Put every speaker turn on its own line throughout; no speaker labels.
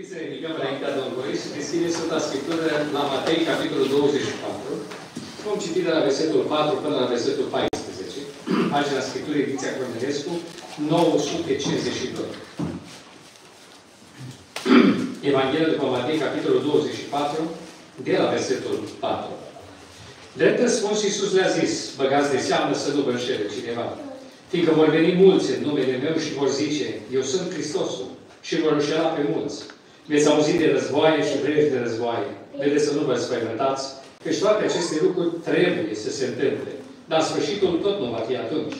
Haideți să ne ridicăm înaintea Domnului și deschidem Sfânta Scriptură la Matei, capitolul 24. Vom citi de la versetul 4 până la versetul 14. Pagina Scripturii, ediția Cornelescu, 952. Evanghelia după Matei, capitolul 24, de la versetul 4. Drept răspuns, Iisus le-a zis, băgați de seamă să nu vă înșele cineva. Fiindcă vor veni mulți în numele meu și vor zice, eu sunt Hristosul și vor înșela pe mulți. Veți auzi de războaie și vreți de războaie. Vedeți să nu vă spăimântați, căci toate aceste lucruri trebuie să se întâmple. Dar sfârșitul tot nu va fi atunci.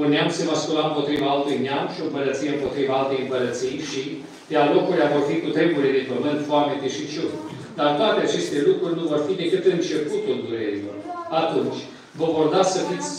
Un neam se va scula împotriva altui neam și o împărăție împotriva altei împărății și de alocurile vor fi cu treburile de pământ, foamete și ciuri. Dar toate aceste lucruri nu vor fi decât începutul durerilor. Atunci, vă vor da să fiți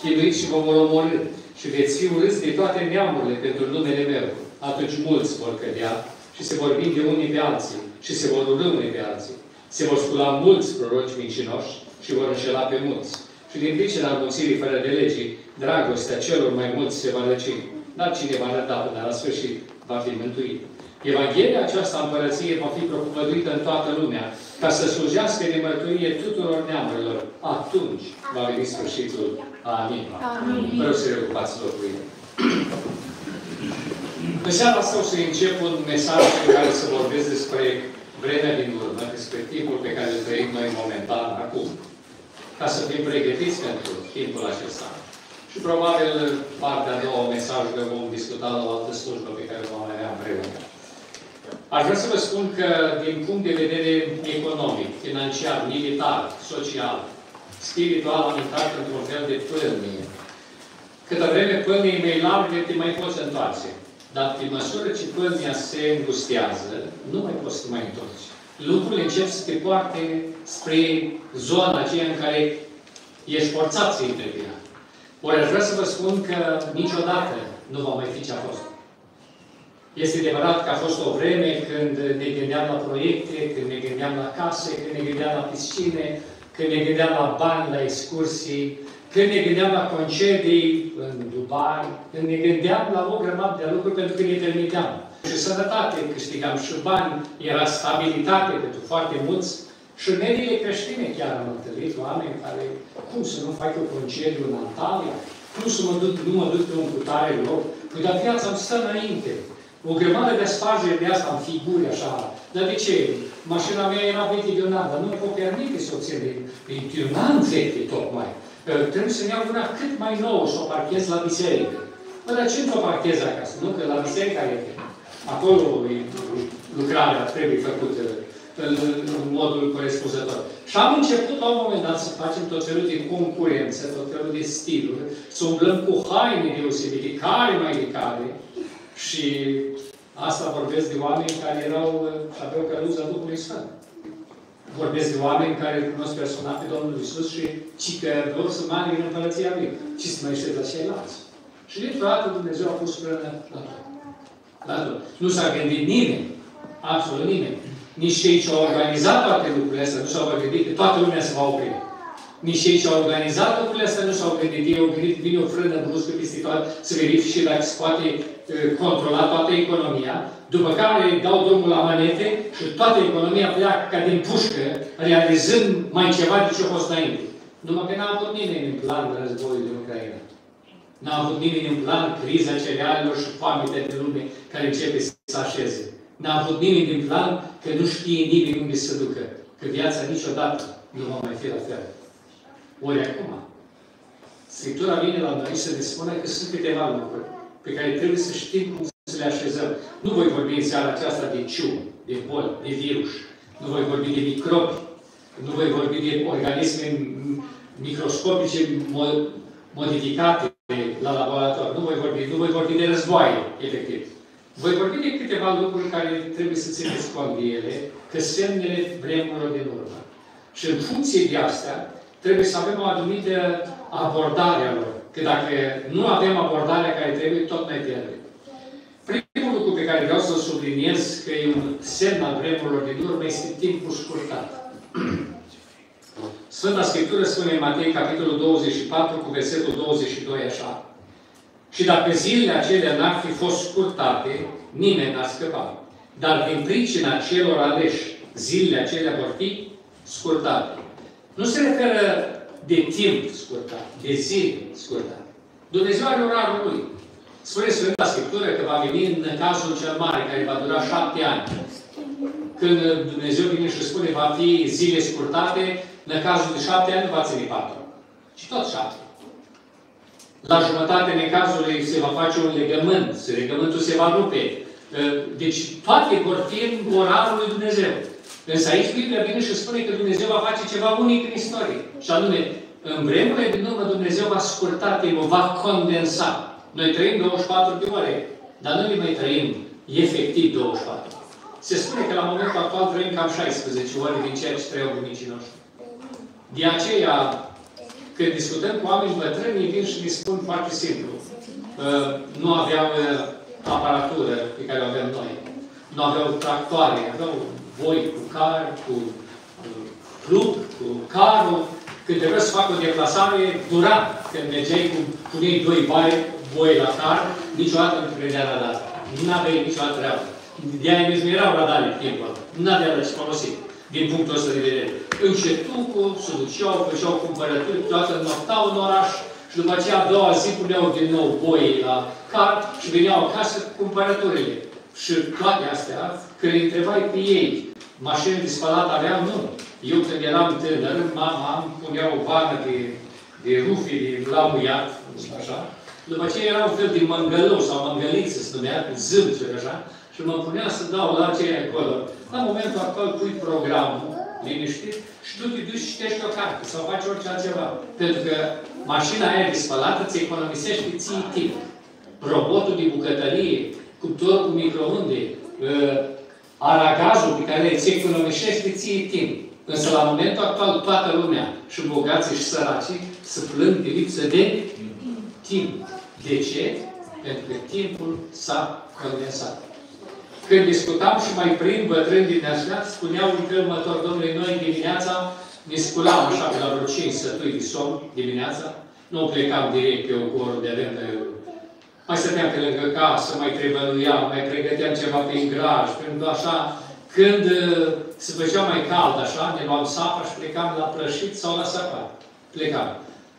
chinuiți și vă vor omorâ și veți fi urâți de toate neamurile pentru numele meu. Atunci mulți vor cădea și se vor vinde unii pe alții și se vor urâ unii pe alții. Se vor scula mulți proroci mincinoși și vor înșela pe mulți. Și din pricina mulțirii fără de legii, dragostea celor mai mulți se va răci. Dar cine va răda până la sfârșit va fi mântuit. Evanghelia aceasta împărăție va fi propovăduită în toată lumea, ca să slujească de mărturie tuturor neamurilor. Atunci va veni sfârșitul. Amin.
Amin.
Vreau să reocupați locurile. În seara asta o să încep un mesaj în care să vorbesc despre vremea din urmă, despre timpul pe care îl trăim noi momentan, acum, ca să fim pregătiți pentru timpul acesta. Și probabil partea a doua mesajului vom discuta la o altă slujbă pe care vom avea împreună. Aș vrea să vă spun că, din punct de vedere economic, financiar, militar, social, spiritual, am intrat într-un fel de pâlnie. Câtă vreme pâlnie e mai largă, te mai poți întoarce. Dar pe măsură ce pâlnia se îngustează, nu mai poți să te mai întorci. Lucrurile încep să te poarte spre zona aceea în care ești forțat să intri pe ea. Ori aș vrea să vă spun că niciodată nu va mai fi ce a fost. Este adevărat că a fost o vreme când ne gândeam la proiecte, când ne gândeam la case, când ne gândeam la piscine, când ne gândeam la bani, la excursii, când ne gândeam la concedii în Dubai, când ne gândeam la o grămadă de lucruri pentru că ne permiteam. Și sănătate câștigam și bani, era stabilitate pentru foarte mulți. Și în mediile creștine chiar am întâlnit oameni care, cum să nu fac eu concediu în Antalya? Cum să mă duc, nu mă duc pe un cutare loc? Păi dar viața îmi stă înainte. O grămadă de spargeri de asta în figuri așa. Dar de ce? Mașina mea era veche dar nu mi pot permite să o țin de veche. Eu n-am veche tocmai. Trebuie să-mi iau una cât mai nouă să o parchez la biserică. Bă, dar ce nu o parchez acasă? Nu, că la biserica e Acolo lucrarea trebuie făcută în, în modul corespunzător. Și am început la un moment dat să facem tot felul de concurență, tot felul de stiluri, să umblăm cu haine deosebite, care mai de care, și asta vorbesc de oameni care erau și aveau căluză Duhului Sfânt. Vorbesc de oameni care îl cunosc personal pe Domnul Isus și ci că vor să mani în Împărăția Lui. Ce să mai știu la ceilalți. Și dintr-o dată Dumnezeu a pus frână la tot. La tot. Nu s-a gândit nimeni, absolut nimeni. Nici cei ce au organizat toate lucrurile astea nu s-au gândit că toată lumea se va opri. Nici cei ce au organizat lucrurile astea nu s-au gândit. Ei au gândit, vine o frână bruscă peste toată, să verifice dacă se poate controla toată economia, după care dau drumul la manete și toată economia pleacă ca din pușcă, realizând mai ceva de ce a fost înainte. Numai că n-a avut nimeni în plan războiul din Ucraina. N-a avut nimeni în plan criza cerealelor și foamea de lume care începe să așeze. N-a avut nimeni din plan că nu știe nimeni unde să ducă. Că viața niciodată nu va mai fi la fel. Ori acum, Scriptura vine la noi să ne spună că sunt câteva lucruri pe care trebuie să știm cum să le așezăm. Nu voi vorbi în seara aceasta de cium, de boli, de virus. Nu voi vorbi de microbi. Nu voi vorbi de organisme microscopice modificate la laborator. Nu voi vorbi, nu voi vorbi de războaie, efectiv. Voi vorbi de câteva lucruri care trebuie să țineți cont de ele, că semnele vremurilor din urmă. Și în funcție de asta, trebuie să avem o anumită abordare a lor. Că dacă nu avem abordarea care trebuie, tot mai pierdem. Primul lucru pe care vreau să-l subliniez, că e un semn al vremurilor din urmă, este timpul scurtat. Sfânta Scriptură spune în Matei, capitolul 24, cu versetul 22, așa. Și dacă zilele acelea n-ar fi fost scurtate, nimeni n-ar scăpa. Dar din pricina celor aleși, zilele acelea vor fi scurtate. Nu se referă de timp scurtat, de zile scurtate. Dumnezeu are orarul Lui. Spune Sfânta Scriptură că va veni în cazul cel mare, care va dura șapte ani. Când Dumnezeu vine și spune va fi zile scurtate, în cazul de șapte ani nu va ține patru. Și tot șapte. La jumătate necazului se va face un legământ, legământul se va rupe. Deci toate vor fi în orarul lui Dumnezeu. Însă aici Biblia vine și spune că Dumnezeu va face ceva unic în istorie. Și anume, în vremurile din urmă Dumnezeu va scurta timpul, va condensa. Noi trăim 24 de ore, dar nu ne mai trăim efectiv 24. Se spune că la momentul actual trăim cam 16 ore din ceea ce trăiau bunicii noștri. De aceea, când discutăm cu oameni bătrâni, ei vin și ne spun foarte simplu. Uh, nu aveau uh, aparatură pe care o avem noi. Nu aveau tractoare, aveau voi cu car, cu plug, cu carul. Când trebuia să facă o deplasare, dura. Când mergeai cu puneai doi bai, voi la car, niciodată nu credea la data. Nu aveai niciodată treabă. De aia nici nu erau radare pe timpul ăla. Nu avea de ce folosi, din punctul ăsta de vedere. Înșetucul, se duceau, făceau cumpărături, toată noptau în oraș, și după aceea a doua zi puneau din nou boi la car și veneau acasă cu cumpărăturile. Și toate astea, când îi întrebai pe ei, mașini de spălat aveam? Nu. Eu când eram tânăr, mama îmi punea o vană de, de rufi, de lamuiat, așa. După aceea era un fel de mângălău sau mângăliță, se numea, zâmțuri, așa și mă punea să dau la ce acolo. La momentul actual pui programul, liniștit, și tu te duci și citești o carte sau faci orice altceva. Pentru că mașina aia de spălată ți economisește ții timp. Robotul de bucătărie, cuptor cu microunde, uh, aragazul pe care îți economisește ție timp. Însă la momentul actual toată lumea, și bogații și săracii, se plâng de lipsă de timp. De ce? Pentru că timpul s-a condensat. Când discutam și mai prin bătrâni din așa, spuneau în felul următor, domnule, noi dimineața ne sculam așa pe la vreo 5 sătui de somn dimineața, nu plecam direct pe ogorul de avem de mai stăteam pe lângă casă, mai trebăluiam, mai pregăteam ceva pe graj, pentru așa, când uh, se făcea mai cald așa, ne luam sapa și plecam la plășit sau la săpat. Plecam.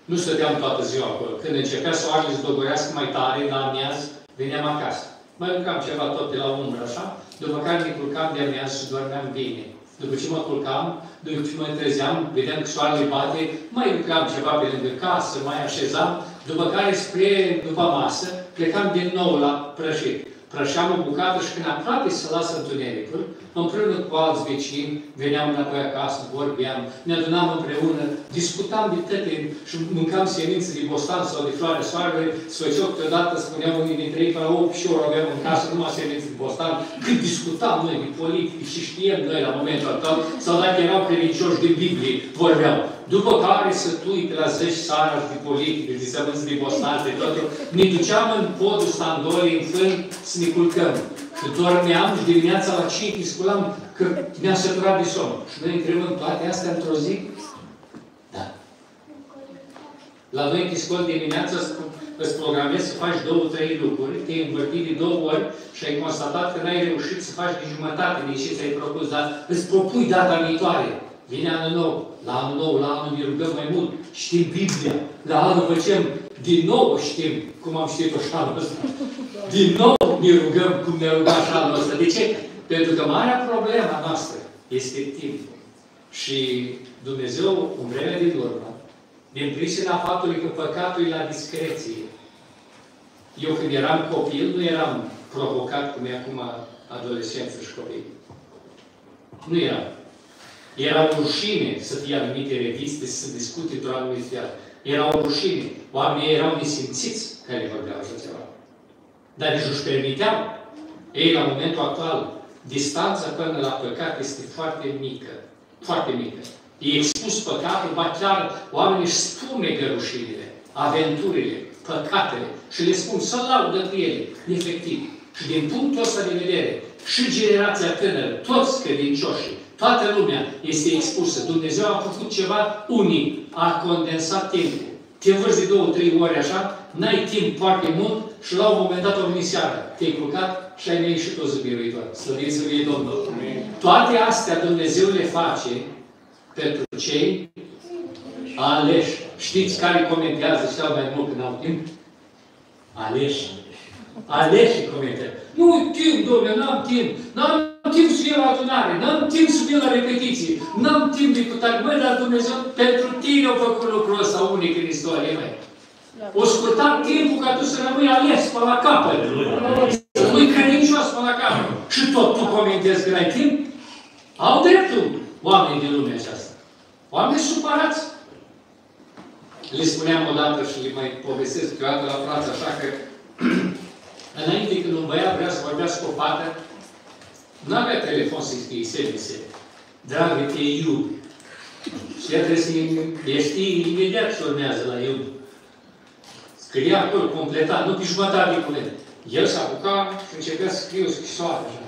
Nu stăteam toată ziua acolo. Când începea să o să dogorească mai tare, la amiaz, veneam acasă mai lucram ceva tot de la umbră, așa, după care ne culcam de amiază și dormeam bine. După ce mă culcam, după ce mă trezeam, vedeam că soarele bate, mai lucram ceva pe lângă casă, mai așezam, după care spre după masă, plecam din nou la prăjit prășeam o bucată și când aproape să lasă întunericul, împreună cu alți vecini, veneam înapoi acasă, vorbeam, ne adunam împreună, discutam de tăte și mâncam semințe de bostan sau de floare soarele, se făceau câteodată, spuneau unii dintre ei, la 8 și ori aveam în casă numai semințe de bostan, când discutam noi de politică și știam noi la momentul actual, sau dacă erau credincioși de Biblie, vorbeau. După care să tui pe la 10 seara de politică, de sămânță de bostan, de totul, ne duceam în podul standolii, în fân, să ne culcăm. Și dormeam și dimineața la 5 sculam că mi-a săturat de somn. Și noi întrebăm toate astea într-o zi? Da. La noi te scol dimineața îți programezi să faci două, trei lucruri, te-ai învârtit de două ori și ai constatat că n-ai reușit să faci de jumătate din ce ți-ai propus, dar îți propui data viitoare. Vine anul nou. La anul nou, la anul ne rugăm mai mult. Știm Biblia. La anul facem din nou știm cum am știut-o și anul ăsta. Din nou ne rugăm cum ne rugăm și anul ăsta. De ce? Pentru că marea problema noastră este timpul. Și Dumnezeu, în vremea din urmă, din pricina faptului că păcatul e la discreție. Eu când eram copil, nu eram provocat cum e acum adolescență și copil. Nu eram. Era o rușine să fie anumite reviste, să se discute într-o anumită Era o rușine. Oamenii erau nesimțiți care vorbeau așa ceva. Dar nici nu-și permiteau. Ei, la momentul actual, distanța până la păcat este foarte mică. Foarte mică. E expus păcatul, ba chiar oamenii își spune rușinile, aventurile, păcatele și le spun să laudă pe ele, efectiv. Și din punctul ăsta de vedere, și generația tânără, toți credincioșii, Toată lumea este expusă. Dumnezeu a făcut ceva unic. A condensat timpul. Te învârți de două, trei ori așa, n-ai timp foarte mult și la un moment dat o venit seara. Te-ai culcat, și ai mei și toți biruitor. Slăviți să fie Domnul. Toate astea Dumnezeu le face pentru cei aleși. Știți care comentează cel mai mult când au timp? Aleși. Aleși comentează. Nu timp, domnule, n-am timp. N-am timp să fiu la adunare. N-am timp să fiu la repetiții. N-am timp de cutare. Măi, dar Dumnezeu pentru tine a făcut lucrul ăsta unic în istorie, măi. O scurtat timpul ca tu să rămâi ales pe la capăt. Să rămâi credincios pe la capăt. Și tot tu comentezi că ai timp? Au dreptul oamenii din lumea aceasta. Oameni supărați. Le spuneam odată și le mai povestesc câteodată la frață, așa că înainte când un băiat vrea să vorbească cu o fată, nu avea telefon să-i scrie SMS. Dragă, te iub. Și ea trebuie să știe imediat ce urmează la iub. Scria acolo, completat, nu pe jumătate de cuvânt. El s-a apucat și începea să scrie o scrisoare. Așa.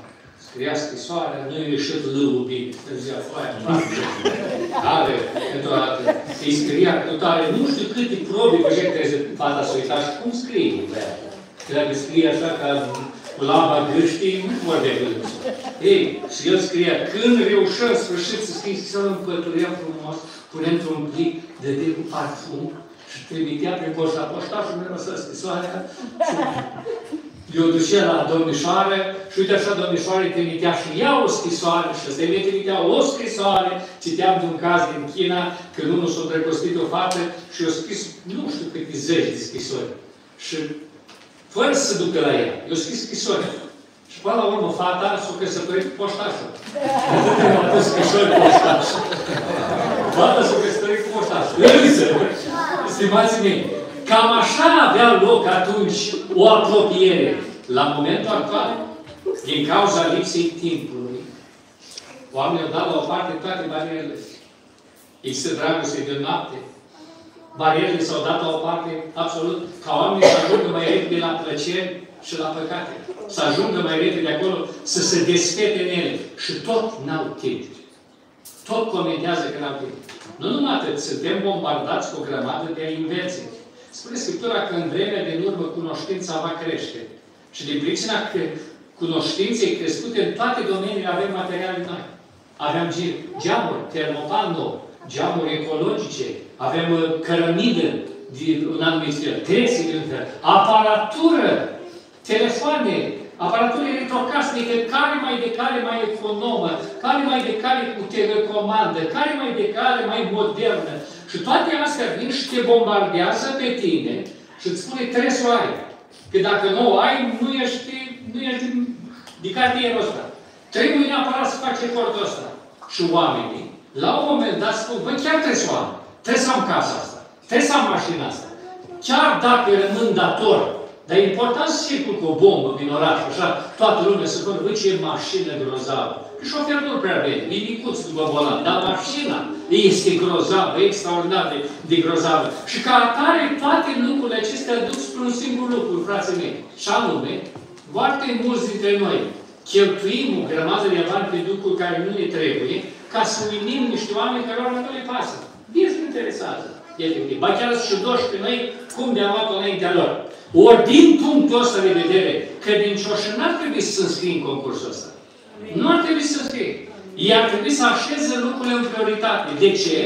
Scria scrisoarea, nu i ieșit lăul bine. Zicea, foaia, are, într-o dată. Îi scria cu tare, nu știu câte probe pe care trebuie să fata să uita și cum scrie. Dacă scrie așa ca cu laba gâștii, nu vorbea gândul. Ei, și el scria, când reușăm sfârșit să scrii scrisoarea, împătuream frumos, punem într-un plic de de cu parfum și trimitea prin poșta poștașul meu să scrisoarea eu ducea la domnișoară și uite așa domnișoare trimitea și ea o scrisoare și ăsta îi trimitea o scrisoare. Citeam de un caz din China când unul s-a drăgostit o fată și a scris nu știu câte zeci de scrisori. Și fără să se ducă la ea. Eu scris scrisori. Și până la urmă fata s-a căsătorit cu poștașul. A pus scrisori poștașul. Fata s-a căsătorit cu poștașul. Însă, stimații mei, cam așa avea loc atunci o apropiere. La momentul actual, din cauza lipsei timpului, oamenii au dat la o parte toate barierele. Există dragoste de noapte, barierele s-au dat la o parte absolut, ca oamenii să ajungă mai repede la plăceri și la păcate. Să ajungă mai repede acolo, să se desfete în ele. Și tot n-au timp. Tot comentează că n-au timp. Nu numai atât, suntem bombardați cu o grămadă de invenții. Spune Scriptura că în vremea din urmă cunoștința va crește. Și din pricina că cunoștinței crescute în toate domeniile avem materiale noi. Avem geamuri, termopan nou, geamuri ecologice, avem uh, cărămidă din un anumit fel, trese din fel, aparatură, telefoane, aparatură electrocasnică, care mai de care mai economă, care mai de care cu telecomandă, care mai de care mai modernă. Și toate astea vin și te bombardează pe tine și îți spune trebuie să o ai. Că dacă nu o ai, nu ești, nu ești din, din cartierul ăsta. Trebuie neapărat să faci efortul ăsta. Și oamenii la un moment dat spun, băi, chiar trebuie să o am. Trebuie să am casa asta. Trebuie să am mașina asta. Chiar dacă rămân dator, dar e important să circul cu o bombă din oraș, așa, toată lumea să spună, băi, ce mașină grozavă. Șoferul nu prea vede, e micuț după volan, dar mașina este grozavă, extraordinar de, de grozavă. Și ca atare, toate lucrurile acestea duc spre un singur lucru, frații mei. Și anume, foarte mulți dintre noi cheltuim o grămadă de bani pe lucruri care nu ne trebuie, ca să uimim niște oameni care nu le pasă. Nici nu interesează. Efectiv. Ba chiar să doși pe noi cum de-am luat-o înaintea lor. Ori din punctul ăsta de vedere, credincioșii n-ar trebui să se înscrie în concursul ăsta. Nu ar trebui să scrie. Ei ar trebui să așeze lucrurile în prioritate. De ce?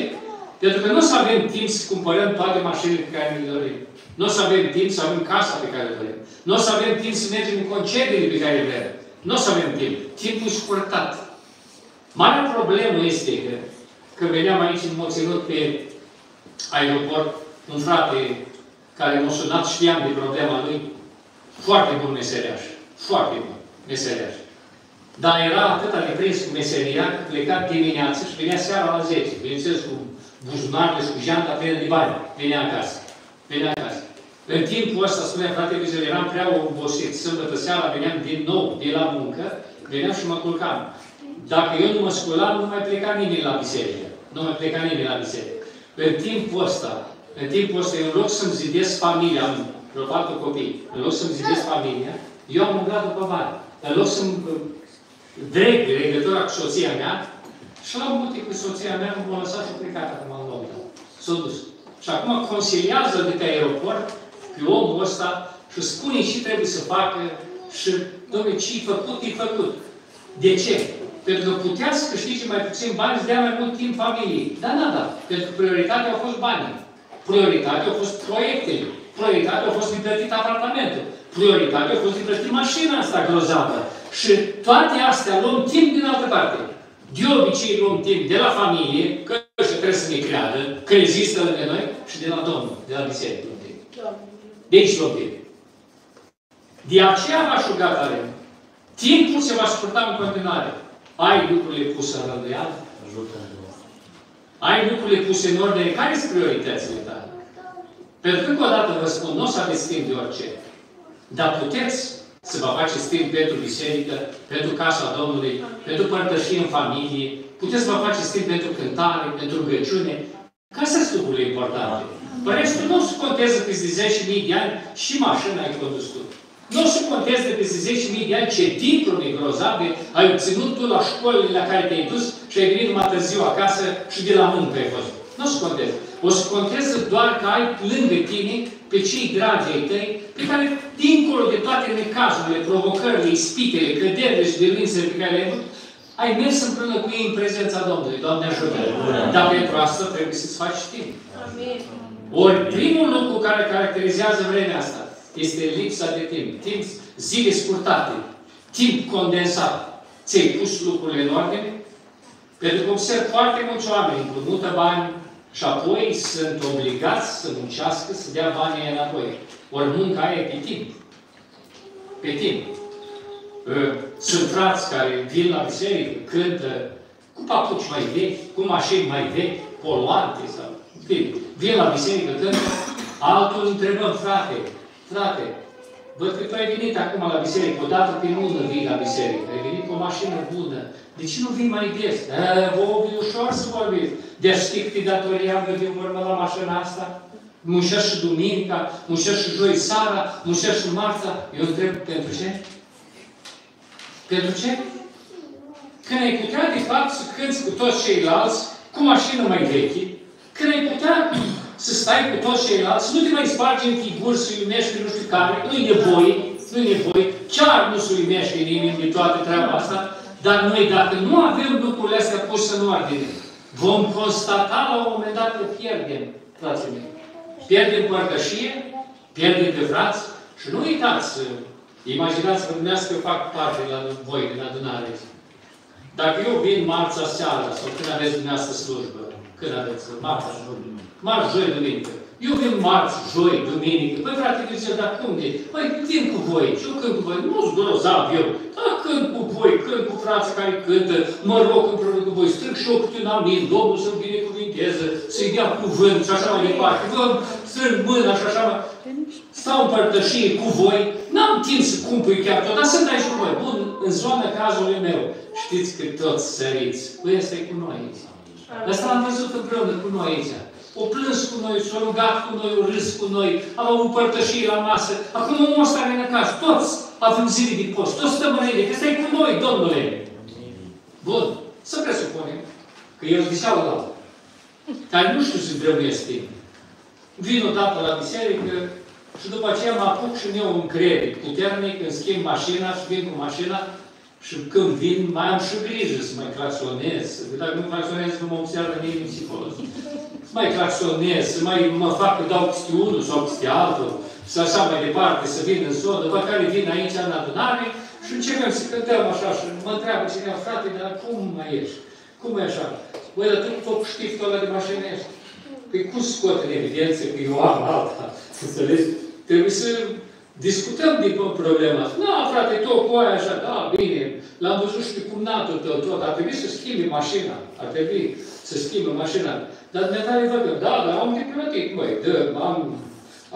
Pentru că nu o să avem timp să cumpărăm toate mașinile pe care le dorim. Nu o să avem timp să avem casa pe care le vrem. Nu o să avem timp să mergem în concediile pe care le vrem. Nu o să avem timp. Timpul e scurtat. Marea problemă este că, că veneam aici în Moținut pe aeroport, un frate care m-a sunat, știam de problema lui, foarte bun meseriaș. Foarte bun meseriaș. Dar era atât de prins cu meseria, că pleca dimineață și venea seara la 10. Bineînțeles, cu buzunarele și cu geanta plină de bani. Venea acasă. Venea acasă. În timpul ăsta, spunea frate Vizel, eram prea obosit. Sâmbătă seara veneam din nou de la muncă, veneam și mă culcam. Dacă eu nu mă sculam, nu mai pleca nimeni la biserică. Nu mai pleca nimeni la biserică. În timpul ăsta, în timpul ăsta, în loc să-mi zidesc familia, am vreo patru copii, în loc să-mi zidesc familia, eu am umblat după bani. În loc să-mi dreg legătura cu soția mea și la multe cu soția mea m-a lăsat și plecat acum în Londra. S-a dus. Și acum consiliază de pe aeroport pe omul ăsta și spune și trebuie să facă Și, domnule, ce-i făcut, e făcut. De ce? Pentru că putea să câștige mai puțin bani, să dea mai mult timp familiei. Da, da, da. Pentru că prioritatea au fost banii. Prioritatea au fost proiectele. Prioritatea au fost de plătit apartamentul. Prioritatea au fost de plătit mașina asta grozavă. Și toate astea luăm timp din altă parte. De obicei luăm timp de la familie, că ăștia trebuie să ne creadă, că există lângă noi, și de la Domnul, de la biserică luăm timp. De aici luăm timp. De aceea v-aș ruga tare. Timpul se va scurta în continuare. Ai lucrurile puse în rânduială? Ajută Ai lucrurile puse în ordine? Care sunt prioritățile tale? Pentru că, încă o dată vă spun, nu o să aveți timp de orice. Dar puteți să vă faceți timp pentru biserică, pentru casa Domnului, pentru părtășie în familie, puteți să vă faceți timp pentru cântare, pentru rugăciune. Ca să sunt lucrurile importante. Restul nu se contează peste 10.000 de ani și mașina ai condus tu. Nu se contează peste 10.000 de ani ce diplome grozave ai obținut tu la școlile la care te-ai dus și ai venit numai târziu acasă și de la muncă ai fost. Nu se contează. O să conteze doar că ai lângă tine pe cei dragi ai tăi, pe care, dincolo de toate necazurile, provocările, ispitele, căderile și devințele pe care le-ai avut, ai mers împreună cu ei în prezența Domnului. Doamne ajută! Dar pentru asta trebuie să-ți faci timp. Amin. Ori primul lucru care caracterizează vremea asta este lipsa de timp. Timp, zile scurtate, timp condensat. Ți-ai pus lucrurile în ordine? Pentru că observ foarte mulți oameni împrumută bani, și apoi sunt obligați să muncească, să dea banii înapoi. Ori munca aia e pe timp. Pe timp. Ă, sunt frați care vin la biserică, cântă cu papuci mai vechi, cu mașini mai vechi, poluante sau... Vin la biserică, cântă, altul întrebăm, frate, frate, văd că tu ai venit acum la biserică, o dată pe lună vii la biserică, ai venit cu o mașină bună, de ce nu vii mai des? Vă e ușor să vorbiți. Deci știi câte datorii am de urmă la mașina asta? Mușesc și duminica, mușesc și joi seara, mușesc și marța. Eu întreb, pentru ce? Pentru ce? Când ai putea, de fapt, să cânți cu toți ceilalți, cu mașină mai veche, când ai putea să stai cu toți ceilalți, să nu te mai spargi în figuri, să iumești nu știu care, nu-i nevoie, nu-i nevoie, chiar nu se iumește nimeni de toată treaba asta, dar noi, dacă nu avem lucrurile astea puse în ordine, vom constata la un moment dat că pierdem, frații mei. Pierdem părtășie, pierdem pe frați și nu uitați, imaginați că dumneavoastră fac parte la voi, din adunare. Dacă eu vin marța seara, sau când aveți dumneavoastră slujbă, când aveți marța, marți, joi, duminică, eu vin marți, joi, duminică. Păi frate, zice, dar cum de? Păi vin cu voi. Și eu cânt cu voi. Nu-s grozav eu. Dar cânt cu voi, cânt cu frații care cântă, mă rog împreună cu voi, strâng și eu câte un amin, Domnul să-mi binecuvinteze, să-i dea cuvânt și așa mai departe. Vă strâng mâna și așa mai... Stau în părtășie cu voi, n-am timp să cumpui chiar tot, dar sunt aici cu voi. Bun, în zona cazului meu, știți că toți săriți. Păi ăsta e cu noi aici. Asta l-am văzut împreună cu noi aici o plâns cu noi, s-a rugat cu noi, o râs cu noi, am avut părtășii la masă. Acum omul ăsta vine acasă. Toți avem zile de post, toți stăm în ele, că stai cu noi, Domnule. Bun. Să presupunem că eu ziceau la care nu știu să împreunesc timp. Vin o dată la biserică și după aceea mă apuc și eu un credit puternic, îmi schimb mașina și vin cu mașina și când vin, mai am și grijă să mai claxonez. Dacă nu claxonez, nu mă observă nimeni psiholog să mai claxonez, să mai mă fac că dau peste unul sau peste altul, să așa mai departe, să vin în zonă, după care vin aici în adunare și începem să cântăm așa și mă întreabă cineva, frate, dar cum mai ești? Cum e așa? Băi, dar tu tot știftul ăla de mașină ești. Păi cum scot în evidență că eu am alta? Înțelegi? Trebuie să discutăm din problema asta. Da, frate, tot cu aia așa, da, bine, l-am văzut și pe cumnatul tău tot, ar trebui să schimbi mașina, ar trebui să schimbi mașina. Dar dumneavoastră văd că, da, dar am de plătit, măi, dă, am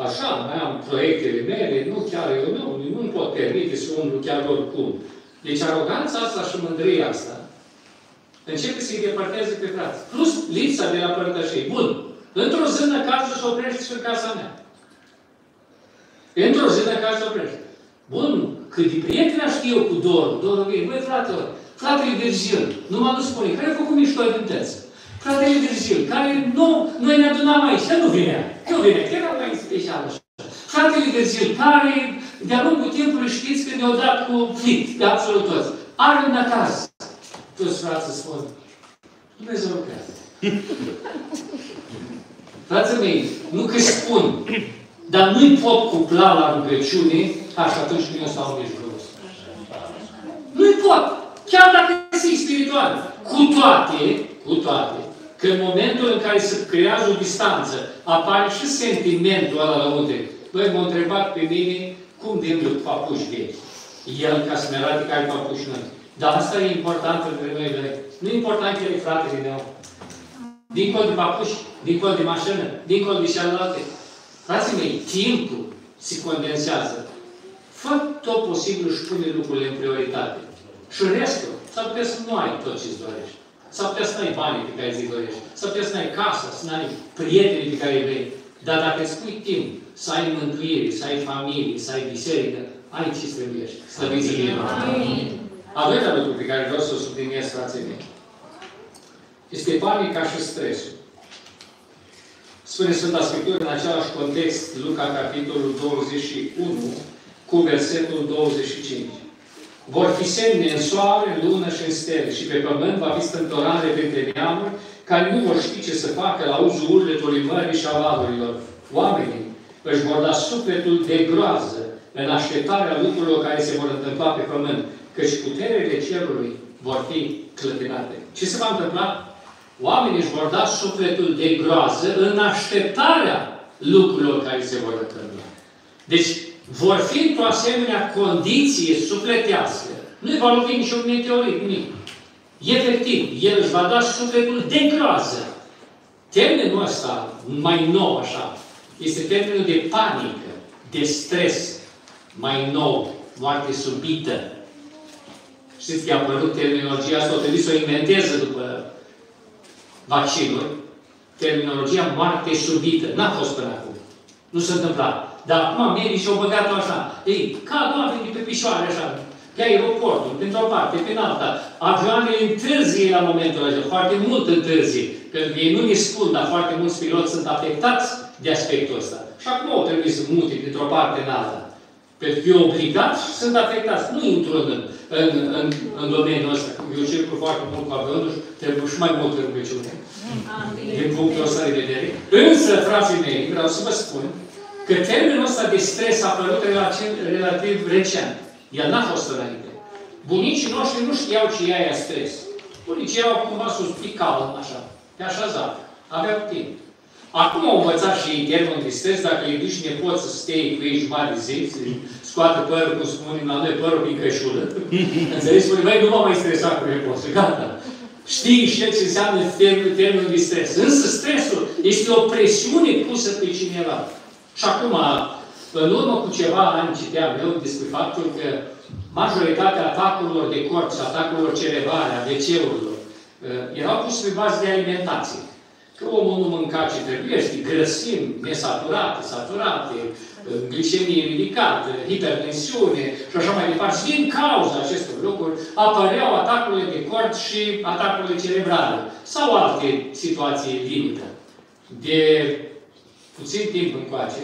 așa, mai am proiectele mele, nu chiar eu nu, nu-mi pot permite să umblu chiar oricum. Deci aroganța asta și mândria asta începe să-i depărteze pe frați. Plus lipsa de la părtășie. Bun. Într-o zi în cazul să oprești și în casa mea. Într-o zi în cazul să oprești. Bun, cât de prieten aș fi eu cu Dorul, Dorul vine, băi, frate, fratele Virgil, nu m-a dus spune, care a făcut mișto de Fratele Virgil, care nu, noi ne adunam aici, nu vinea. Nu vinea, că era mai special așa. Fratele Virgil, care de-a lungul timpului știți că ne-au dat cu flit, de absolut toți. Are un acaz. Toți frații spun, Dumnezeu lucrează. Frații mei, nu că spun, dar nu-i pot cupla la rugăciune, așa atunci când eu stau în mijlocul Nu-i pot. Chiar dacă sunt spiritual. Cu toate, cu toate, că în momentul în care se creează o distanță, apare și sentimentul ăla la unde. Băi, m-au întrebat pe mine cum vin papuși vechi. El, ca să ne arate care papuși noi. Dar asta e important pentru noi, Nu e important că e fratele meu. Dincolo de papuși, dincolo de mașină, dincolo de celelalte. Frații mei, timpul se condensează. Fă tot posibil și pune lucrurile în prioritate. Și restul, s-ar putea să nu ai tot ce-ți dorești. S-ar putea să nu ai banii pe care ți-i dorești. S-ar putea să nu ai casă, să nu ai prieteni pe care îi vrei. Dar dacă îți pui timp să ai mântuire, să ai familie, să ai biserică, ai ce străduiești. Slăviți Amin. Al doilea lucru pe care vreau să o subliniez, frații mei, este panica și stresul. Spune Sfânta Scriptură în același context, Luca, capitolul 21, cu versetul 25. Vor fi semne în soare, în lună și în stele și pe pământ va fi stântorare printre neamuri care nu vor ști ce să facă la uzul urletului mării și a valurilor. Oamenii își vor da sufletul de groază în așteptarea lucrurilor care se vor întâmpla pe pământ, căci puterele cerului vor fi clătinate. Ce se va întâmpla? Oamenii își vor da sufletul de groază în așteptarea lucrurilor care se vor întâmpla. Deci, vor fi într-o asemenea condiție sufletească. Nu va lovi niciun meteorit, nimic. Efectiv, el își va da sufletul de groază. Termenul ăsta, mai nou așa, este termenul de panică, de stres, mai nou, moarte subită. Știți că a apărut terminologia asta, o trebuie să o inventeze după vaccinuri, terminologia moarte subită. N-a fost până acum. Nu se întâmpla. Dar acum medicii au băgat-o așa. Ei, ca doamne pe picioare așa, pe aeroportul, pentru o parte, pe alta. Avioanele întârzie la momentul acela, foarte mult întârzie. Pentru că ei nu ne spun, dar foarte mulți piloți sunt afectați de aspectul ăsta. Și acum au trebuit să mute dintr-o parte în alta. Pentru că e obligat și sunt afectați. Nu intru în, în, în, în domeniul ăsta. Eu circul foarte mult cu avionul și trebuie și mai mult rugăciune. Din punctul ăsta de vedere. Însă, frații mei, vreau să vă spun că termenul ăsta de stres a apărut relativ, relativ recent. El n-a fost înainte. Bunicii noștri nu știau ce e aia stres. Bunicii erau cumva sus, picau, așa, pe așezat. Aveau timp. Acum au învățat și ei termenul de stres, dacă îi duci nepoți să stea cu ei jumătate de zi, să scoată părul, cum spunem la noi, părul din cășulă. Înțelegi? Spune, băi, nu m-am mai stresat cu nepoții, gata. Știi și ce înseamnă termenul, termenul de stres. Însă stresul este o presiune pusă pe cineva. Și acum, în urmă cu ceva ani citeam eu despre faptul că majoritatea atacurilor de corp și atacurilor cerebrale, a WC-urilor, uh, erau puse pe bază de alimentație. Că omul nu mânca ce trebuie, știi, grăsimi nesaturate, saturate, uh, glicemie ridicată, hipertensiune și așa mai departe. Și din cauza acestor lucruri apăreau atacurile de cord și atacurile cerebrale sau alte situații limită. De puțin timp încoace,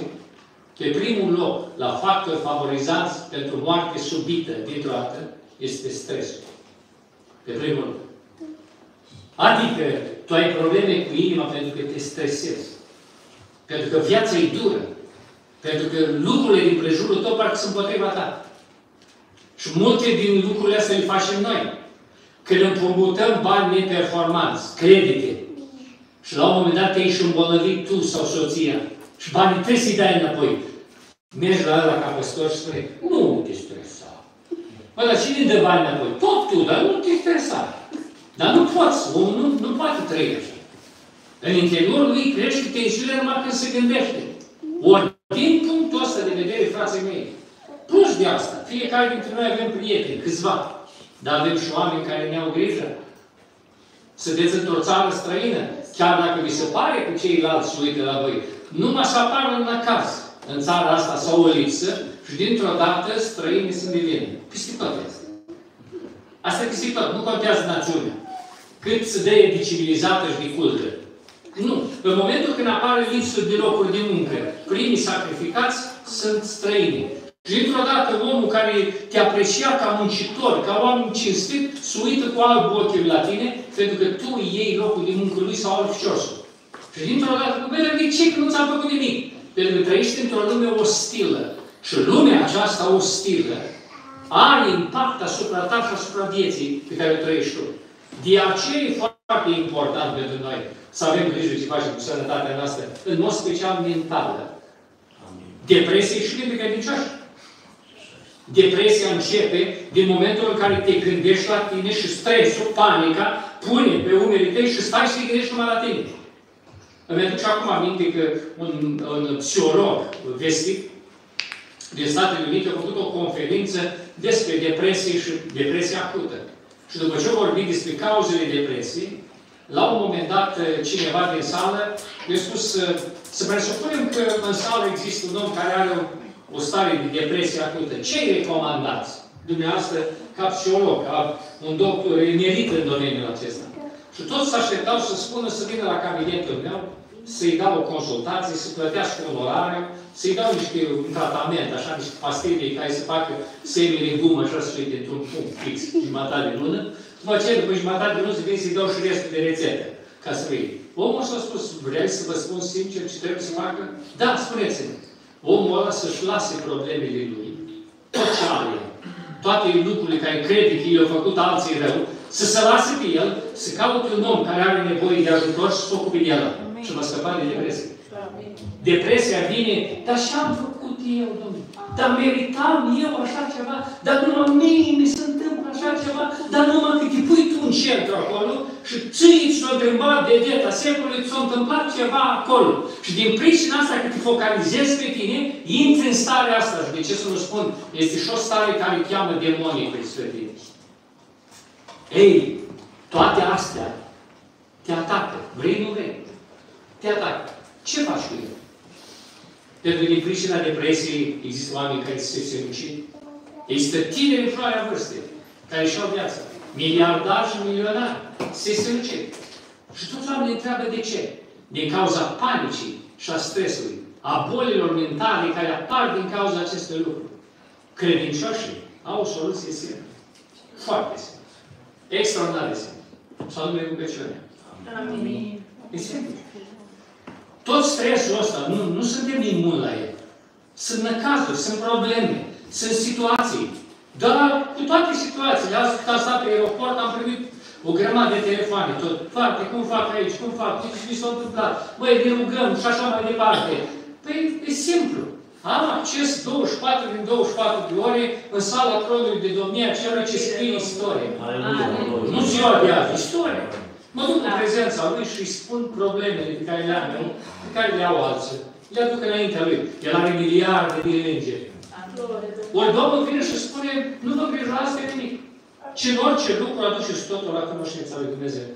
pe primul loc, la factori favorizați pentru moarte subită, dintr-o dată, este stresul. Pe primul loc. Adică, tu ai probleme cu inima pentru că te stresezi. Pentru că viața e dură. Pentru că lucrurile din prejurul tău parcă sunt împotriva ta. Și multe din lucrurile astea le facem noi. Când împrumutăm bani neperformanți, credite, și la un moment dat te-ai și îmbolnăvit tu sau soția, și banii trebuie să-i dai înapoi. Mergi la ăla ca păstor și spune, nu te stresa. Bă, dar cine dă bani înapoi? Tot tu, dar nu te stresa. Dar nu poți, omul nu, nu poate trăi așa. În interiorul lui crește tensiunea numai când se gândește. Ori, din punctul ăsta de vedere, frații mei, plus de asta, fiecare dintre noi avem prieteni, câțiva, dar avem și oameni care ne-au grijă. Sunteți într-o țară străină, chiar dacă vi se pare că ceilalți se uită la voi, numai să apară un acas în țara asta sau o lipsă și dintr-o dată străinii sunt de vină. Peste tot asta. Asta e peste tot. Nu contează națiunea. Cât se dă de civilizată și de cultă. Nu. În momentul când apare lipsă de locuri de muncă, primii sacrificați sunt străini. Și dintr-o dată omul care te aprecia ca muncitor, ca oameni cinstit, se uită cu alt ochi la tine, pentru că tu iei locul de muncă lui sau alt ficiosul. Și dintr-o dată, bine, de ce? Că nu ți-am făcut nimic. Pentru că trăiești într-o lume ostilă. Și lumea aceasta ostilă are impact asupra ta și asupra vieții pe care o trăiești tu. De aceea e foarte important pentru noi să avem grijă ce facem cu sănătatea noastră, în mod special mentală. Depresie și de credincioși. Depresia începe din momentul în care te gândești la tine și stresul, panica, pune pe umerii tăi și stai și te gândești numai la tine. Îmi aduce acum aminte că un, un psiholog vestic din Statele Unite a făcut o conferință despre depresie și depresia acută. Și după ce a vorbit despre cauzele depresiei, la un moment dat cineva din sală i-a spus să presupunem că în sală există un om care are o stare de depresie acută. Ce îi recomandați dumneavoastră ca psiholog, ca un doctor emerit în domeniul acesta? Și toți se așteptau să spună să vină la cabinetul meu, să-i dau o consultație, să plătească un orariu, să-i dau niște un tratament, așa, niște pastile care să facă semene gumă, așa, să uite într-un punct fix, jumătate de lună. După aceea, după jumătate de lună, să vin să-i dau și restul de rețete, ca să vei. Omul s-a spus, vreți să vă spun sincer ce trebuie să facă? Da, spuneți-mi. Omul ăla să-și lase problemele lui, tot ce are, toate lucrurile care crede că i-au făcut alții rău, să se lase pe el, să caute un om care are nevoie de ajutor și să se ocupe de el. Și mă scăpa de depresie. Depresia vine, dar ce-am făcut eu, Domnule? Dar meritam eu așa ceva? Dar numai mie mi se întâmplă așa ceva? Dar numai că te pui tu în centru acolo și ții s-o întrebat de dieta secolului, ți-a întâmplat ceva acolo. Și din pricina asta că te focalizezi pe tine, intri în starea asta. Și de ce să nu spun? Este și o stare care cheamă demonii pe tine. Ei, toate astea te atacă. Vrei, nu vrei. Te atacă. Ce faci cu el? Pentru că din pricina depresiei există oameni care se sinucid. Există tineri în floarea vârstei care și-au viața. Miliardari și milionari se sinucid. Și toți oamenii întreabă de ce. Din cauza panicii și a stresului, a bolilor mentale care apar din cauza acestui lucruri. Credincioșii au o soluție simplă. Foarte simplă. Extraordinar de simplă. Și anume rugăciunea. Amin. E simplu. Tot stresul ăsta, nu, nu suntem imuni la el. Sunt năcazuri, sunt probleme, sunt situații. Dar cu toate situațiile, azi când am stat pe aeroport, am primit o grămadă de telefoane, tot, foarte, cum fac aici, cum fac, ce mi s-a întâmplat, băi, ne rugăm și așa mai departe. Păi, e simplu. Am acces 24 din 24 de ore în sala tronului de domnia celor ce scrie istorie. Nu ziua de azi, istorie. Mă duc în prezența lui și îi spun problemele pe care le am eu, pe care le au alții. Le aduc înaintea lui. El are miliarde de îngeri. Ori Domnul vine și spune, nu vă îngrijorați de nimic. Ce în orice lucru aduceți totul la cunoștința lui Dumnezeu.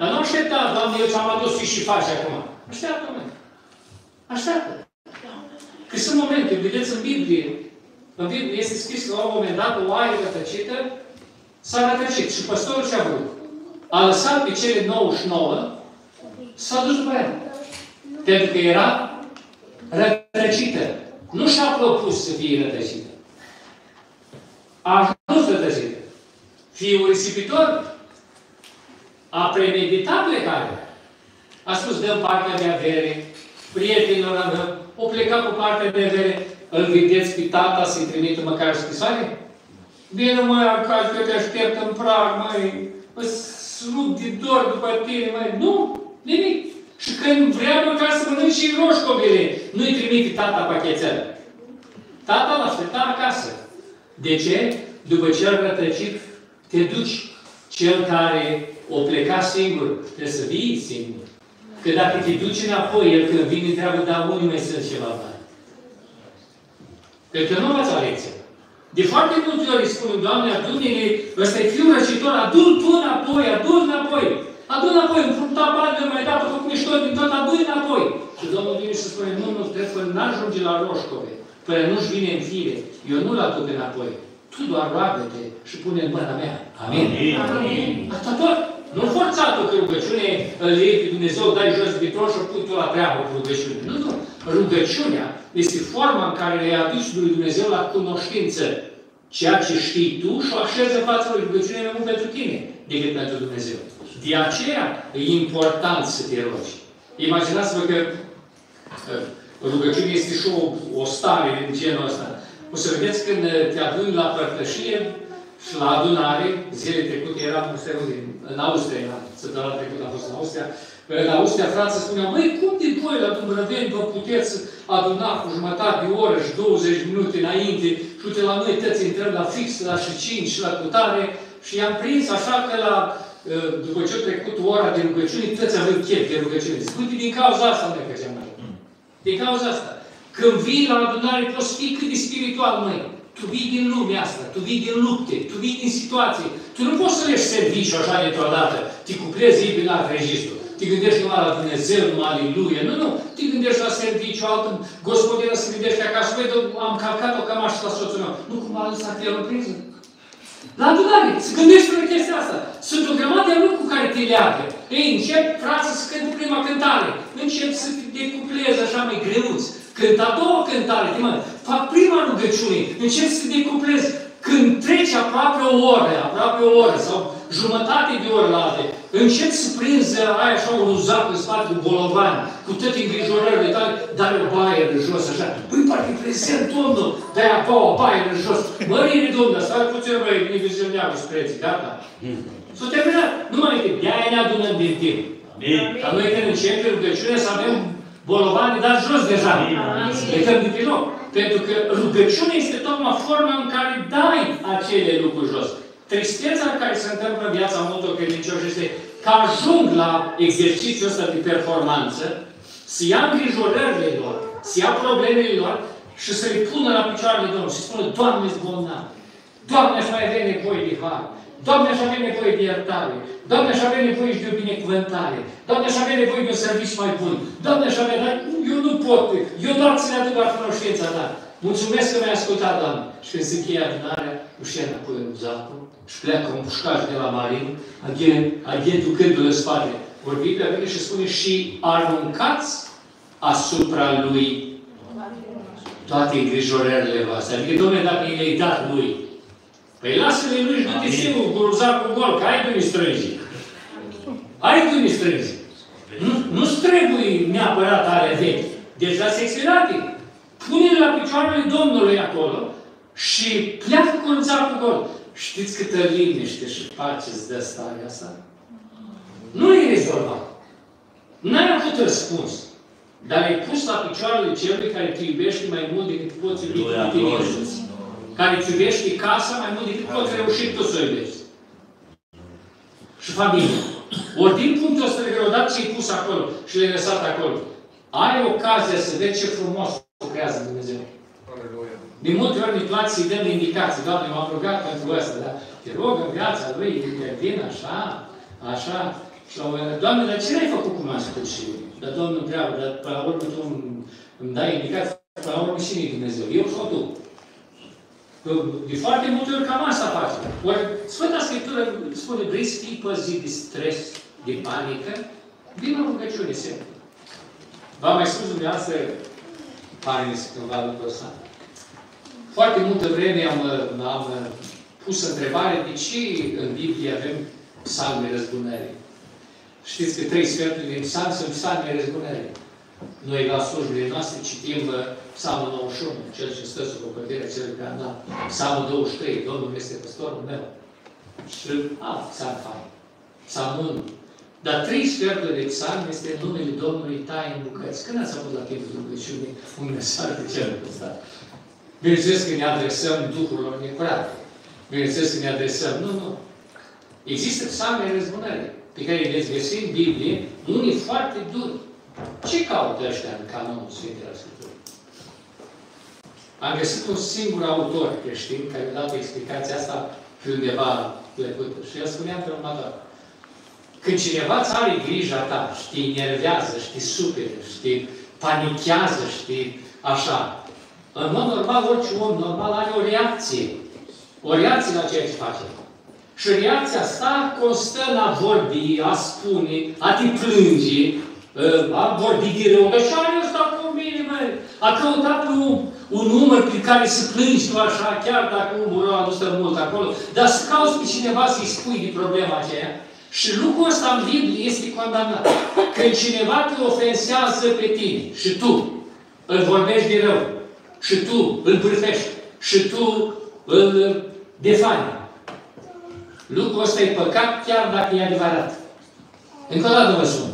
Dar nu aștepta, Doamne, eu ți-am adus și faci acum. Așteaptă, mă. Așteaptă. Că sunt momente, vedeți în Biblie, în Biblie este scris că la un moment dat o oaie rătăcită s-a rătăcit. Și păstorul ce a vrut? A lăsat pe cele 99, s-a dus după ea. Pentru că era rătăcită. Nu și-a propus să fie rătăcită. A ajuns rătăcită. Fiul risipitor a premeditat plecarea. A spus, dăm partea de avere, prietenilor am o plecat cu partea de avere, îl vedeți pe tata să-i trimită măcar o scrisoare? Bine, măi, acasă, că te aștept în prag, măi, slug de dor după tine, mai nu, nimic. Și când vrea măcar să mănânci și roșcovile, nu-i trimite tata pachetel. Tata l aștepta acasă. De ce? După ce a rătăcit, te duci. Cel care o pleca singur, trebuie să vii singur. Că dacă te duci înapoi, el când vine, întreabă, dar unii mai sunt ceva mai. Pentru că nu învăța lecția. De foarte multe ori spun, Doamne, adune-ne, ăsta e fiul răcitor, adu-l tu înapoi, adu-l înapoi. Adu-l înapoi, în frunta bani, mai dat, făcut mișto din tot, adu-l înapoi. Și Domnul vine și spune, nu, nu, trebuie până n-ajunge la roșcove, până nu-și vine în fire. Eu nu-l aduc înapoi. Tu doar roagă-te și pune în mâna mea. Amin. Amin. Asta tot. Nu forțat-o că rugăciune îl iei pe Dumnezeu, dai jos de tron și pui tu la treabă cu rugăciune. Nu, nu. Rugăciunea este forma în care le aduci lui Dumnezeu la cunoștință ceea ce știi tu și o așezi în fața lui rugăciunea mai mult pentru tine decât pentru Dumnezeu. De aceea e important să te rogi. Imaginați-vă că rugăciunea este și o, o stare din genul ăsta. O să vedeți când te aduni la părtășie și la adunare, zilele trecute eram în Austria, săptămâna trecută am fost în Austria, în Austria, frații spuneau, măi, cum de voi la Dumbrăveni vă puteți aduna cu jumătate de oră și 20 minute înainte și uite, la noi tăți intrăm la fix, la și 5 și la cutare și i-am prins așa că la, ă, după ce a trecut ora de rugăciune, tăți avem chef de rugăciune. Zic, uite, din cauza asta nu ne mai. Din cauza asta. Când vii la adunare, poți fi cât de spiritual, măi. Tu vii din lumea asta, tu vii din lupte, tu vii din situații. Tu nu poți să leși serviciu așa dintr-o dată. Te cuplezi ei prin alt registru te gândești numai la Dumnezeu, numai aleluia. Nu, nu. Te gândești la serviciu, altă gospodină se gândește acasă. Băi, am calcat o cămașă la soțul meu. Nu cum a lăsat el în priză. La adunare, se gândește la chestia asta. Sunt o grămadă de lucruri care te leagă. Ei, încep, frate, să cânte prima cântare. Încep să te decuplezi așa mai greuți. Cânt a doua cântare, mă, fac prima rugăciune. Încep să te decuplezi. Când trece aproape o oră, aproape o oră sau jumătate de oră la alte, încep să prinzi ai așa un uzac în spate cu bolovan, cu toate îngrijorările tale, dar o baie de jos, așa. Păi, parcă prezent Domnul, de-aia pa o baie de jos. Mărire Domnul, stai puțin, băi, ne vizionează spreții, gata. S-a terminat. Nu mai e de-aia ne adunăm din timp. Ca noi când începem rugăciunea să avem bolovani dar jos deja. Plecăm din loc. Pentru că rugăciunea este tocmai forma în care dai acele lucruri jos. Tristeța care se întâmplă în viața multor credincioși este că ajung la exercițiul ăsta de performanță, să ia îngrijorările lor, să ia problemele lor și să le pună la picioarele Domnului și să spună, Doamne, ești bolnav. Doamne, aș mai avea nevoie de har. Doamne, aș avea nevoie de iertare. Doamne, aș avea nevoie de o binecuvântare. Doamne, aș avea nevoie de un serviciu mai bun. Doamne, aș avea, dar eu nu pot. Eu doar să le aduc la cunoștința ta. Mulțumesc că mi-ai ascultat, Doamne. Și când se încheie adunarea, își ia înapoi în zacul și pleacă un pușcaș de la marin, agent, agentul gândul în spate. Vorbi pe mine și spune și aruncați asupra lui toate îngrijorările voastre. Adică, domnule, dacă i le-ai dat lui, păi lasă-le lui și du-te singur cu zacul gol, că ai tu mi strângi. Ai tu mi strângi. Nu, nu-ți trebuie neapărat ale vechi. Deci la secționate. Pune-le la picioarele Domnului acolo și pleacă cu un țapul gol. Știți câtă liniște și pace îți dă starea asta? Nu e rezolvat. N-ai avut răspuns. Dar ai pus la picioarele celui care te iubește mai mult decât poți iubi cu tine însuți. Care îți iubește casa mai mult decât poți reuși tu să o iubești. Și familie. Ori din punctul ăsta de greu, ce ai pus acolo și le-ai lăsat acolo, ai ocazia să vezi ce frumos lucrează Dumnezeu. De multe ori ne place să-i dăm indicații. Doamne, m-am rugat pentru asta, da? Te rog în viața lui, intervin așa, așa. Și la un moment dat, Doamne, dar ce n-ai făcut cum am spus și eu? Dar Domnul întreabă, dar până la urmă tu îmi dai indicații, până la urmă cine e Dumnezeu? Eu sau tu? De foarte multe ori cam asta face. Ori Sfânta Scriptură spune, vrei să fii păzit de stres, de panică? Vino rugăciune sempre. V-am mai spus dumneavoastră, pare mi se cândva lucrul ăsta. Foarte multă vreme am, am pus întrebare de ce în Biblie avem psalme răzbunării. Știți că trei sferturi din psalm sunt psalme răzbunării. Noi la slujbile noastre citim uh, Psalmul 91, cel ce stă sub ocătirea celui care dat. Psalmul 23, Domnul este păstorul meu. Și alt psalm fain. Psalmul 1. Dar trei sferturi de psalm este numele Domnului tai în bucăți. Când ați avut la timpul rugăciunii un mesaj de cel ăsta? Bineînțeles că ne adresăm Duhurilor necurate. Bineînțeles că ne adresăm. Nu, nu. Există psalme răzbunări pe care le veți găsi în Biblie, unii foarte duri. Ce caută ăștia în canonul Sfintelor Scripturii? Am găsit un singur autor creștin care a dat explicația asta pe undeva plăcută. Și el spunea pe următoare. Când cineva îți are grija ta și te enervează, și te supere, și te panichează, și te așa, în mod normal, orice om normal are o reacție. O reacție la ceea ce face. Și reacția asta constă în a vorbi, a spune, a te plânge, a vorbi de rău. Dar ce are ăsta cu mine, mă? mele. A căutat un, un număr pe care să plângi tu așa, chiar dacă umărul ăla nu stă mult acolo, dar să cauți pe cineva să-i spui de problema aceea. Și lucrul ăsta în Biblie este condamnat. Când cineva te ofensează pe tine și tu îl vorbești de rău, și tu îl pârfești, și tu îl defani. Lucrul ăsta e păcat chiar dacă e adevărat. Încă o dată vă spun.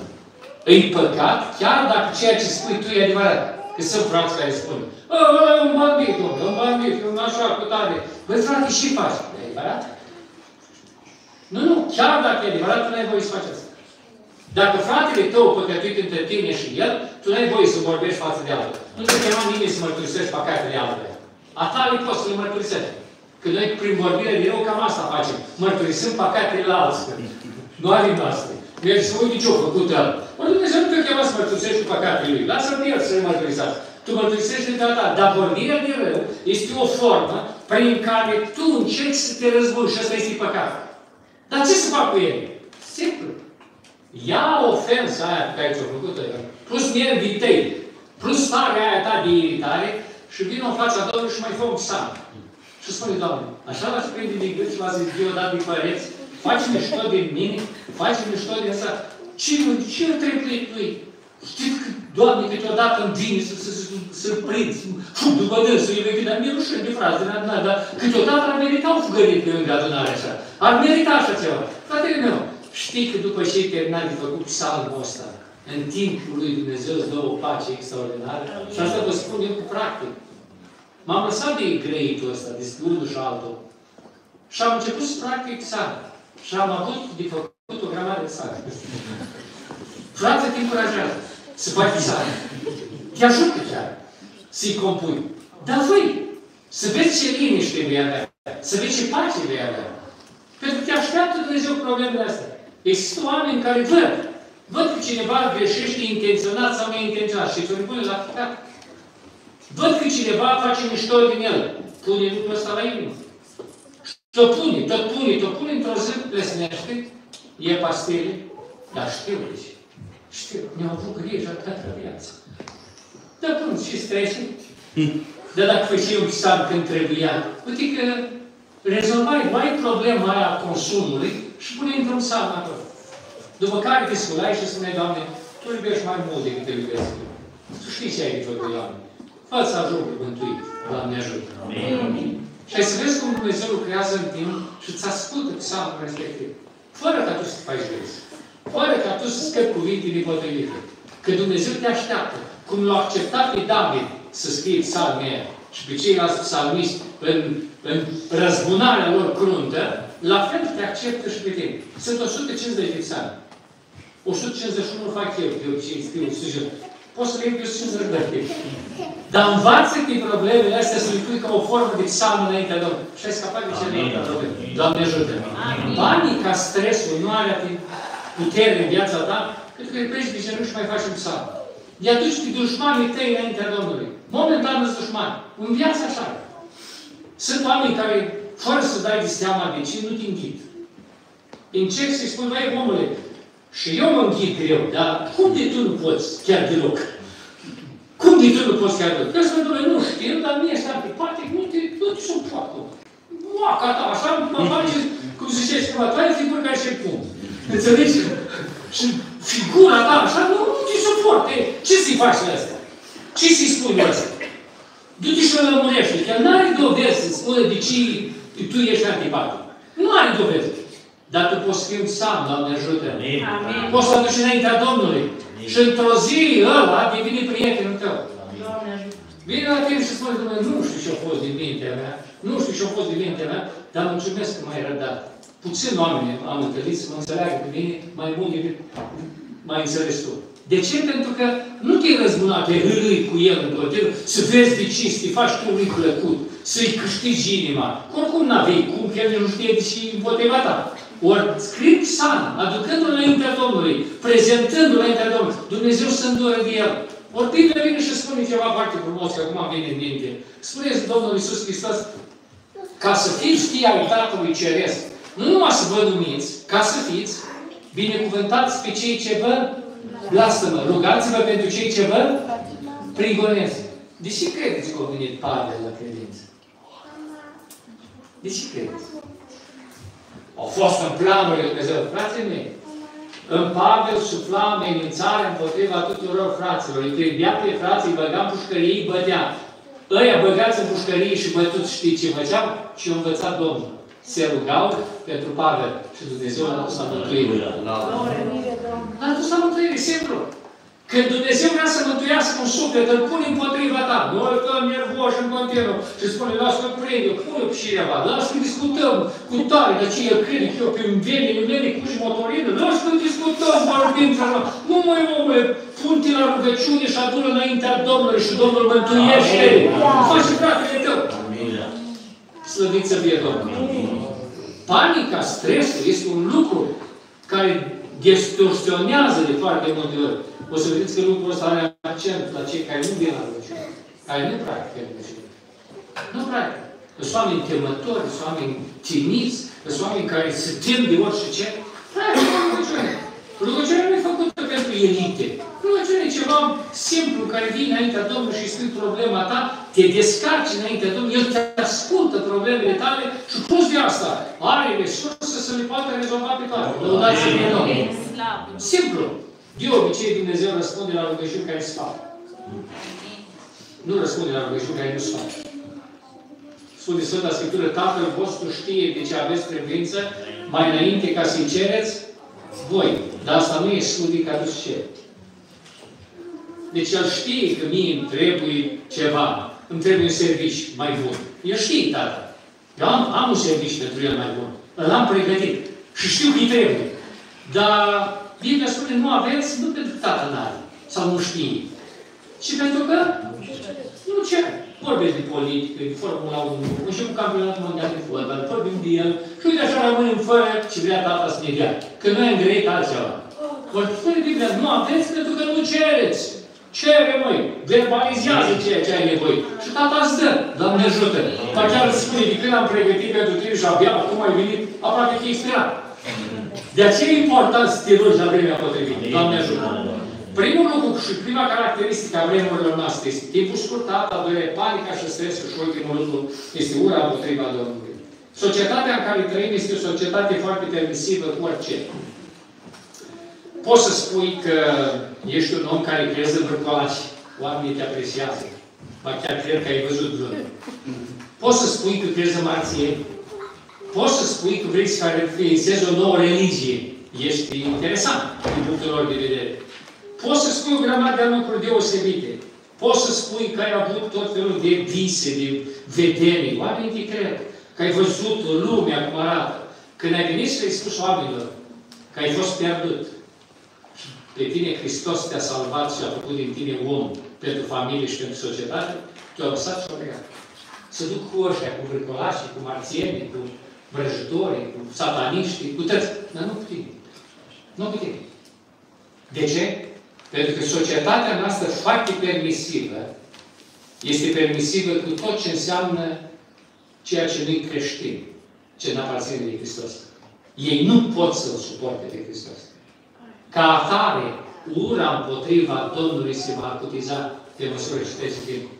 E păcat chiar dacă ceea ce spui tu e adevărat. Că sunt frați care spun, e un bandit, domnule, un bandit, un așa, cu tare. Băi, frate, și faci. E adevărat? Nu, nu, chiar dacă e adevărat, tu n-ai voie să faci asta. Dacă fratele tău păcătuit între tine și el, tu n-ai voie să vorbești față de altul. Nu te chema nimeni să mărturisești păcatele altuia. A tale poți să le mărturisești. Că noi, prin vorbire de rău, cam asta facem. Mărturisim păcatele la alții. Nu ale noastre. Mergi să uite ce-a făcut el. Ori Dumnezeu nu te chema să mărturisești cu păcatele lui. Lasă-l el să le mărturisească. Tu mărturisești de ta. Dar vorbirea de rău este o formă prin care tu încerci să te răzbunți și asta este păcat. Dar ce să fac cu el? Simplu. Ia ofensa aia pe care ți-o făcut plus nervii tăi, plus starea aia ta de iritare și vin în fața Domnului și mai fă un psalm. Și spune, Doamne, așa l-ați prinde din gât și v-ați zis deodată din păreți, faci mișto din mine, faci mișto din asta. Ce, ce trebuie lui? Știți că, Doamne, câteodată îmi vine să, să, să, să prind, după dânsul, e vechi, dar mi-e rușine de frază din adunare, dar câteodată ar merita un fugărit pe lângă adunare așa. Ar merita așa ceva. Fratele meu, știi că după ce ai terminat de făcut psalmul ăsta, în timpul lui Dumnezeu îți dă o pace extraordinară. Și asta vă spun eu cu practic. M-am lăsat de grăitul ăsta, de unul și altul. Și am început să practic psalm. Și am avut de făcut o grămadă de psalm. Frate, te încurajează să faci psalm. Te ajută chiar să-i compui. Dar voi, să vezi ce liniște vei avea, să vezi ce pace vei avea. Pentru că te așteaptă Dumnezeu problemele astea. Există oameni care văd, văd că cineva greșește intenționat sau neintenționat și îți pune la păcat. Văd că cineva face mișto din el. Pune lucrul ăsta la inimă. Tot pune, tot pune, tot pune într-o zi, plesnește, e pastele, dar știu, deci. Știu, mi-au avut grijă toată viața. Dar pun și strese. Dar dacă făceai un psalm când trebuia, uite că rezolvai mai problema aia a consumului și pune într-un psalm acolo. După care te sculai și spune, Doamne, Tu iubești mai mult decât te iubesc. Tu știi ce ai de făcut, Doamne. Fă să ajungă mântuit. Doamne ajută. Amin. Și ai să vezi cum Dumnezeu lucrează în timp și îți ascultă psalmul respectiv. Fără ca tu să faci greș. Fără ca tu să scăpi cuvintele potrivite. Că Dumnezeu te așteaptă. Cum l-a acceptat pe David să scrie psalmul și pe ceilalți psalmiști în, în răzbunarea lor cruntă, la fel te acceptă și pe tine. Sunt 150 de psalmi. 151 fac eu, eu ce scriu sujet. Poți să le iei 150 de Dar învață-te problemele astea să le pui ca o formă de psalm înaintea Domnului. Și ai scăpat de cele mai probleme. Doamne ajută! Panica, stresul, nu are putere în viața ta, pentru că îi pleci de genunchi și mai faci un psalm. De aduci pe dușmanii tăi înaintea Domnului. Momentan sunt dușmani. În viața așa. Sunt oameni care, fără să dai de seama de ce, nu te înghit. Încerc să-i spun, mai omule, și eu mă înghit greu, dar cum de tu nu poți chiar deloc? Cum de tu nu poți chiar deloc? Că să mă nu știu, dar mie ăsta pe parte, nu te, nu te suportă. Moaca ta, așa mă face, cum ziceți, cum tu ai figură ca și pun. Înțelegi? Și figura ta, așa, nu, nu te suporte. Ce să-i faci la asta? Ce să-i spui asta? Du-te și îl lămurește, că nu are dovezi să spună de ce tu ești antipatic. Nu are dovezi. Dar tu poți fi un sam, Doamne ajută. Amin. Poți să aduci înaintea Domnului. Amin. Și într-o zi ăla devine prietenul tău. Vine la tine și spune, Dumnezeu, nu știu ce a fost din mintea mea, nu știu ce a fost din mintea mea, dar mulțumesc că m-ai rădat. Puțin oameni am întâlnit să mă înțeleagă pe mine mai mult decât mai înțeles tu. De ce? Pentru că nu te-ai răzbunat, te râi cu el în continuu, să vezi de ce să faci tu lui plăcut, să-i câștigi inima. Oricum n-avei cum, că el nu știe de ce împotriva ta. Ori scrii psalm, aducându-l înaintea Domnului, prezentându-l înaintea Domnului, Dumnezeu să îndură de el. Ori Biblia vine și spune ceva foarte frumos, că acum vine în minte. Spuneți Domnul Iisus Hristos, ca să fiți fii al Tatălui Ceresc, nu numai să vă numiți, ca să fiți binecuvântați pe cei ce vă blastămă. Rugați-vă pentru cei ce vă prigoneze. De ce credeți că a venit Pavel la credință? De ce credeți? Au fost în planul lui Dumnezeu. Frații mei, în Pavel sufla amenințare împotriva tuturor fraților. Îi trebuia pe frații, îi băga în pușcărie, îi bădea. Ăia băgați în pușcărie și bătuți, știți ce făceau? Și au învățat Domnul. Se rugau pentru Pavel și Dumnezeu l-a dus la mântuire. L-a dus la mântuire, simplu. Când Dumnezeu vrea să mântuiască un suflet, îl pune împotriva ta. Noi stăm nervoși în continuu și spune, lasă că prinde, pune pe cineva, lasă că discutăm cu tare, de ce el crede că eu pe venile mele cu și motorină, lasă că discutăm, vorbim, nu mai omule, pun-te la rugăciune și adună înaintea Domnului și Domnul mântuiește. Face fratele tău. Slăvit să fie Domnul. Panica, stresul este un lucru care distorsionează de foarte multe ori o să vedeți că lucrul ăsta are accent la cei care nu vin la rugăciune, care nu practică rugăciune. Nu practică. Sunt oameni temători, sunt oameni timiți, sunt oameni care se tem de orice ce. Practică rugăciune. Rugăciunea nu e făcută pentru elite. Rugăciunea e ceva simplu care vine înaintea Domnului și spui problema ta, te descarci înaintea Domnului, El te ascultă problemele tale și plus de asta are resurse să le poată rezolva pe toate. Lăudați-i Domnul. Simplu. De obicei, Dumnezeu răspunde la rugăciuni care se fac. Nu răspunde la rugăciuni care nu se fac. Spune Sfânta Scriptură, Tatăl vostru știe de ce aveți trebuință mai înainte ca să-i cereți voi. Dar asta nu e studiu ca dus cer. Deci El știe că mie îmi trebuie ceva, îmi trebuie un serviciu mai bun. El știe, Tată. Eu am, am un serviciu pentru El mai bun. Îl am pregătit. Și știu că îi trebuie. Dar Biblia spune, nu aveți, nu pentru că tată n-are, sau nu știe. Și pentru că nu ce. Vorbesc de politică, de Formula 1, și un campionat mondial de fotbal, vorbim de el, și uite așa rămânem fără ce vrea tata să ne dea. Că noi am greit altceva. Vor spune Biblia, nu aveți pentru că nu cereți. Cere, măi, verbalizează ceea ce ai nevoie. Și tata îți dă, Doamne ajută. Pa chiar îți spune, de când am pregătit pentru tine și abia acum ai venit, aproape că e spirat. De aceea e important să te rogi la vremea potrivită. Doamne ajută! Primul lucru și prima caracteristică a vremurilor noastre este timpul scurtat, a doilea panica și stresul și ultimul lucru este ura împotriva Domnului. Societatea în care trăim este o societate foarte permisivă cu orice. Poți să spui că ești un om care crezi în vrăcolași. Oamenii te apreciază. Ba chiar cred că ai văzut vreunul. Poți să spui că crezi în marțieni poți să spui că vrei să realizezi o nouă religie. Ești interesant din punctul lor de vedere. Poți să spui o grămadă de lucruri deosebite. Poți să spui că ai avut tot felul de vise, de vedere. Oamenii te cred. Că ai văzut lumea cum arată. Când ai venit și ai spus oamenilor că ai fost pierdut. Pe tine Hristos te-a salvat și a făcut din tine om pentru familie și pentru societate, tu ai lăsat și o Să duc cu ăștia, cu vrăcolașii, cu marțienii, cu vrăjitorii, cu sataniștii, cu toți. Dar nu putem. Nu putem. De ce? Pentru că societatea noastră foarte permisivă este permisivă cu tot ce înseamnă ceea ce nu-i creștin, ce nu aparține de Hristos. Ei nu pot să-L suporte pe Hristos. Ca atare, ura împotriva Domnului se va acutiza pe măsură ce trece timpul.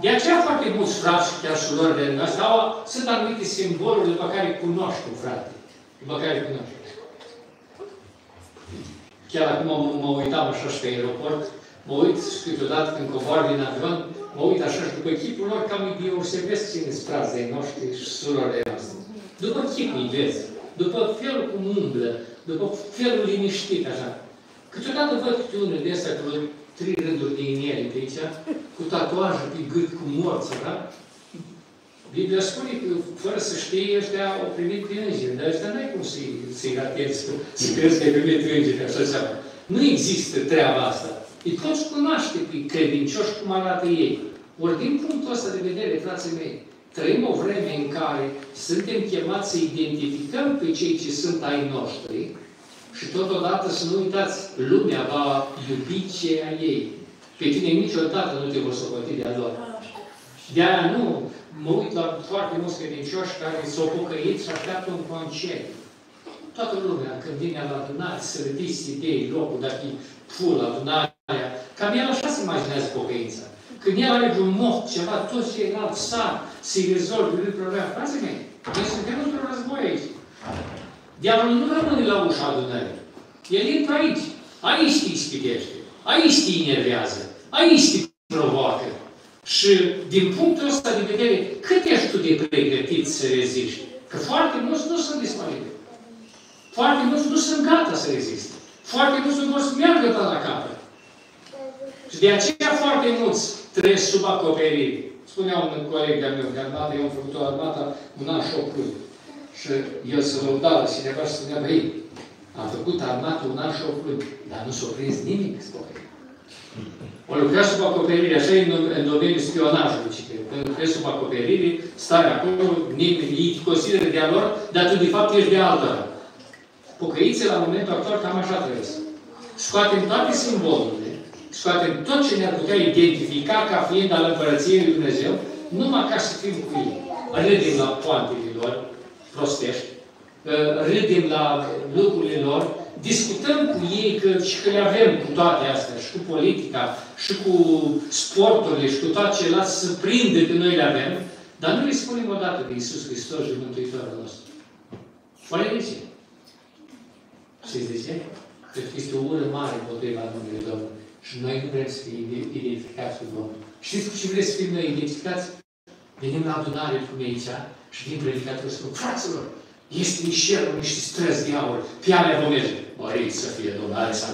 De aceea foarte mulți frați și chiar surorile noastre au, sunt anumite simboluri după care cunoaștem, frate. După care cunoaștem. Chiar acum mă, mă uitam așa și pe aeroport, mă uit și câteodată când cobor din avion, mă uit așa și după chipul lor, cam îi deosebesc cine sunt frații noștri și surorile noastre. După chipul îi vezi, după felul cum umblă, după felul liniștit așa. Câteodată văd câte unul de astea cu trei rânduri de inele pe aici, cu tatuaje pe gât, cu morță, da? Biblia spune că, fără să știe, ăștia au primit prin îngeri, dar ăștia n-ai cum să-i, să ratezi, să crezi că ai primit îngeri, așa seama. Nu există treaba asta. Îi poți cunoaște pe credincioși cum arată ei. Ori din punctul ăsta de vedere, frații mei, trăim o vreme în care suntem chemați să identificăm pe cei ce sunt ai noștri, și totodată să nu uitați, lumea va iubi ce a ei. Pe tine niciodată nu te vor socoti de-a lor. De-aia nu mă uit la foarte mulți credincioși care s-au pocăit și așteaptă un concediu. Toată lumea, când vine la adunare, să ridici idei, locul, dacă e full adunarea, cam el așa se imaginează pocăința. Când el are vreun moh, ceva, toți ceilalți sar să-i rezolve problema. Frații mei, noi suntem într-un război aici. Diavolul nu rămâne la ușa adunării. El intră aici. Aici te ispitește. Aici te enervează. Aici te provoacă. Și din punctul ăsta de vedere, cât ești tu de pregătit să reziști? Că foarte mulți nu sunt disponibili. Foarte mulți nu sunt gata să reziste. Foarte mulți nu vor să meargă până la capăt. Și de aceea foarte mulți trăiesc sub acoperire. Spunea un coleg de-al meu, de armată, eu am făcut o armată un an și opt luni. Și el se lăuda la cineva și spunea, băi, am făcut armată un an și opt luni, dar nu s-a prins nimic, spune. O lucra sub acoperire, așa e în, în domeniul spionajului, când lucrezi sub acoperire, stai acolo, nimeni, ei consideră de a lor, dar tu de fapt ești de altora. Pocăiții la momentul actual cam așa trăiesc. Scoatem toate simbolurile, scoatem tot ce ne-ar putea identifica ca fiind al Împărăției Lui Dumnezeu, numai ca să fim cu ei. Râdem la poantele lor, prostești, râdem la lucrurile lor, discutăm cu ei că, și că le avem cu toate astea, și cu politica, și cu sporturile, și cu toate celelalte, să prinde că noi le avem, dar nu le spunem odată de Iisus Hristos și Mântuitorul nostru. Oare de ce? Știți de ce? Că este o ură mare împotriva numele Domnului. Și noi nu vrem să fim identificați cu Domnul. Știți cu ce vrem să fim noi identificați? Venim la adunare cum e aici și vin predicatorul și spun, fraților, este în cerul niște străzi de aur, pe alea vom merge. Mărit să fie Domnul, are să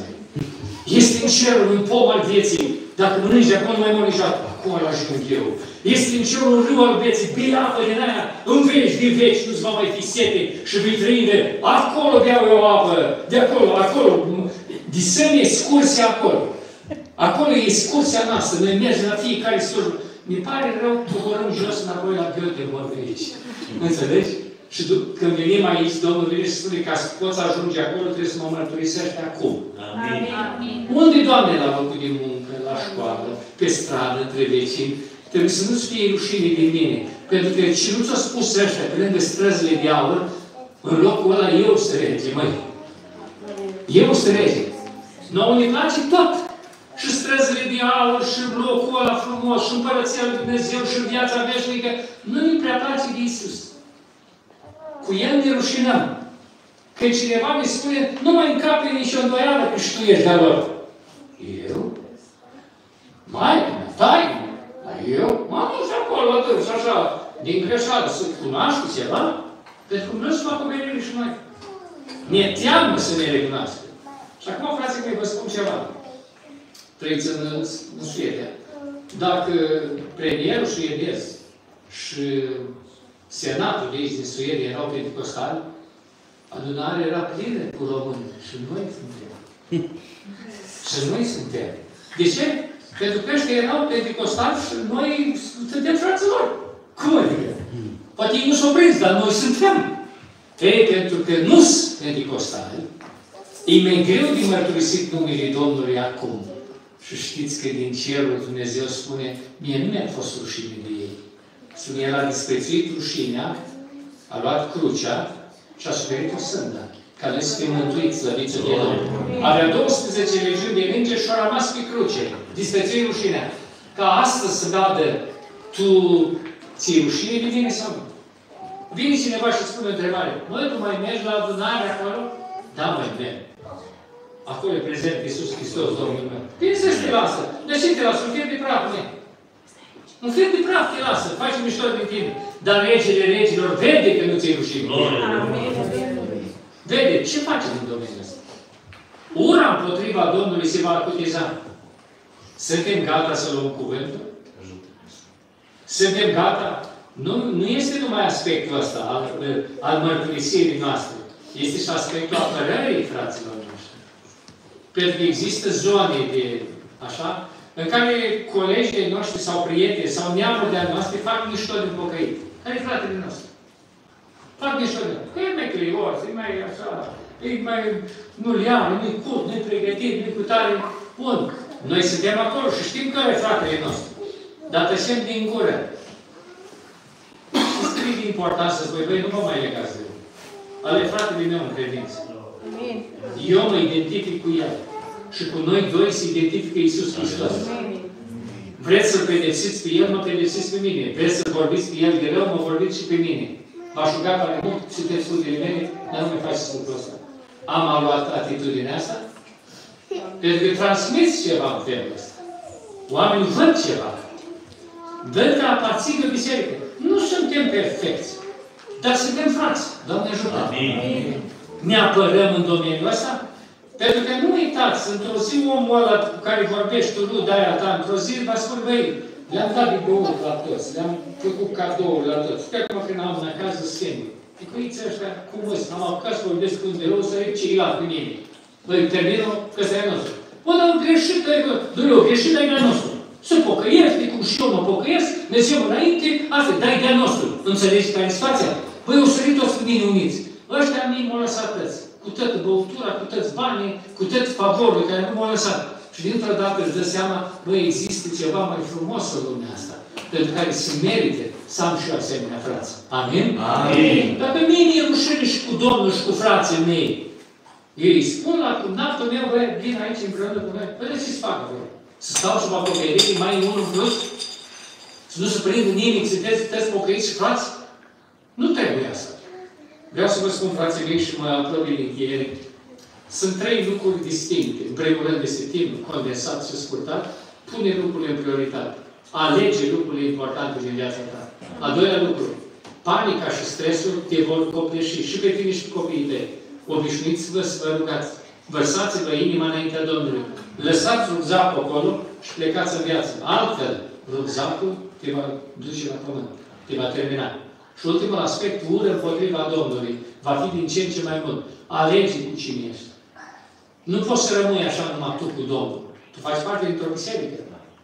Este în cerul un pom al vieții. Dacă mănânci de acolo, nu mai mănânci acolo ajung eu. Este în cerul un râu al vieții, bei apă din aia, în veci de veci, nu-ți va mai fi sete și vei trăi de acolo beau eu apă, de acolo, acolo, disăm excursia acolo. Acolo e excursia noastră, noi mergem la fiecare slujbă. Mi pare rău, coborâm jos înapoi la Göteborg aici. Înțelegi? Și când venim aici, Domnul vine și spune ca să poți ajunge acolo, trebuie să mă mărturisești acum. Amin. Amin. Unde, Doamne, la locul de muncă, la școală, pe stradă, între vecini, trebuie să nu-ți fie rușine de mine. Pentru că și nu ți-a spus ăștia, pe lângă străzile de aur, în locul ăla eu să rege, măi. Eu să rege. Nouă ne place tot. Și străzile de aur, și locul ăla frumos, și împărăția lui Dumnezeu, și viața veșnică. Nu ne prea place de Isus. Cu El ne rușinăm. Când cineva mi spune, nu mai încape nici o îndoială că și tu ești de lor. Eu? Mai, tai, dar eu m-am dus acolo atât și așa, din greșeală, să cunoaște ceva, pentru că nu să facă merire și noi. Ne teamă să ne recunoască. Și acum, frații mei, vă spun ceva. Trăiți în, în Suedia. Dacă premierul suedez și senatul de aici din Suedia erau pentecostali, adunarea era plină cu români. Și noi suntem. și noi suntem. De ce? Pentru că ăștia erau pentecostali și noi suntem fraților. Cum adică? Poate ei nu s-au prins, dar noi suntem. Ei, pentru că nu sunt pentecostali, e mai greu de mărturisit numele Domnului acum. Și știți că din cerul Dumnezeu spune, mie nu mi-a fost rușine de ei. Spune, El a disprețuit rușinea, a luat crucea și a suferit o sândă. Ca noi să fim mântuiți, slăviți de Domnul. Avea 12 legiuni de îngeri și a rămas pe cruce. Disprețui rușinea. Ca astăzi să vadă, tu ți rușine de mine sau nu? Vine cineva și spune o întrebare. Măi, tu mai mergi la adunare acolo? Da, mai merg. Acolo e prezent Iisus Hristos, Domnul meu. Bine să te lasă. De ce te lasă? Un fier de praf, nu Un fier de praf te lasă. Faci mișto din tine. Dar regele regilor vede că nu ți-e rușine. Vede. Ce face din domeniul ăsta? Ura împotriva Domnului se va acutiza. Suntem gata să luăm cuvântul? Suntem gata? Nu, nu este numai aspectul ăsta al, al mărturisirii noastre. Este și aspectul apărării fraților noștri. Pentru că există zone de, așa, în care colegii noștri sau prieteni sau neamuri de-a noastre fac mișto din pocăit. Care e fratele nostru? Fac mișto din Că e mai creios, e mai așa, e mai, nu-l ia, nu-i cut, nu-i pregătit, nu-i cu tare. Bun. Noi suntem acolo și știm care e fratele nostru. Dar tășem din gură. Este de important să spui, băi, nu vă mai legați de el. Ale fratele meu în credință. Eu mă identific cu el. Și cu noi doi se identifică Iisus Hristos. Vreți să-L pedepsiți pe El, mă pedepsiți pe mine. Vreți să vorbiți pe El de rău, mă vorbiți și pe mine. V-aș ruga tare mult, citeți studiile mele, dar nu mai faceți lucrul ăsta. Am luat atitudinea asta? Pentru că transmiți ceva în felul ăsta. Oamenii văd ceva. Văd că aparțin de biserică. Nu suntem perfecți, dar suntem frați. Doamne ajută!
Amin.
Ne apărăm în domeniul ăsta? Pentru că nu uitați, într-o zi omul ăla cu care vorbești tu, nu de aia ta, într-o zi va spune, băi, le-am dat bibeul la toți, le-am făcut cadouri la toți. Sper că mă când am în acasă singur. Și cu ei ăștia, cum văd, am apucat să vorbesc cu un de rău, să zic ce ia cu mine. Băi, termină că ăsta e nostru. Bă, dar am greșit, că e Dumnezeu, greșit, dar e de nostru. Să pocăiește, cum și eu mă pocăiesc, Dumnezeu înainte, asta, dai de nostru. Înțelegi care e situația? Băi, o sărit toți cu mine uniți. Ăștia mii m-au lăsat tăți. Cu toată băutura, cu toți banii, cu tot favorul care nu m-au lăsat. Și dintr-o dată își dă seama, băi, există ceva mai frumos în lumea asta, pentru care se merite să am și eu asemenea frați. Amin?
Amin.
Dar pe mine e rușine și cu Domnul și cu frații mei. Ei îi spun la cumnatul meu, băi, vin aici împreună cu noi, vedeți ce-ți fac acolo? Să stau și mă pocăierii mai unul în plus? Să nu se prindă nimic, să sunteți, sunteți pocăiți și frați? Nu trebuie asta. Vreau să vă spun, frații mei, și mă apropii în încheiere, sunt trei lucruri distincte. În primul rând este timp condensat și scurtat, pune lucrurile în prioritate. Alege lucrurile importante din viața ta. A doilea lucru, panica și stresul te vor copleși și pe tine și pe copiii tăi. Obișnuiți-vă să vă rugați. Vărsați-vă inima înaintea Domnului. Lăsați rugzacul acolo și plecați în viață. Altfel, rugzacul te va duce la pământ. Te va termina. Și ultimul aspect, ură împotriva Domnului, va fi din ce în ce mai mult. Alege cu cine ești. Nu poți să rămâi așa numai tu cu Domnul. Tu faci parte dintr-o biserică.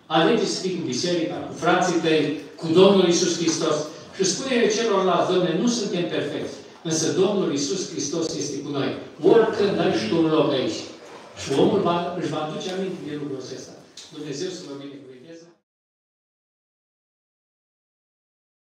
Alege să fii cu biserica, cu frații tăi, cu Domnul Isus Hristos. Și spune celorlalți, Doamne, nu suntem perfecți, însă Domnul Isus Hristos este cu noi. Oricând ai și tu un loc aici. Și omul va, își va aduce aminte de lucrul acesta. Dumnezeu să vă binecuvânteze.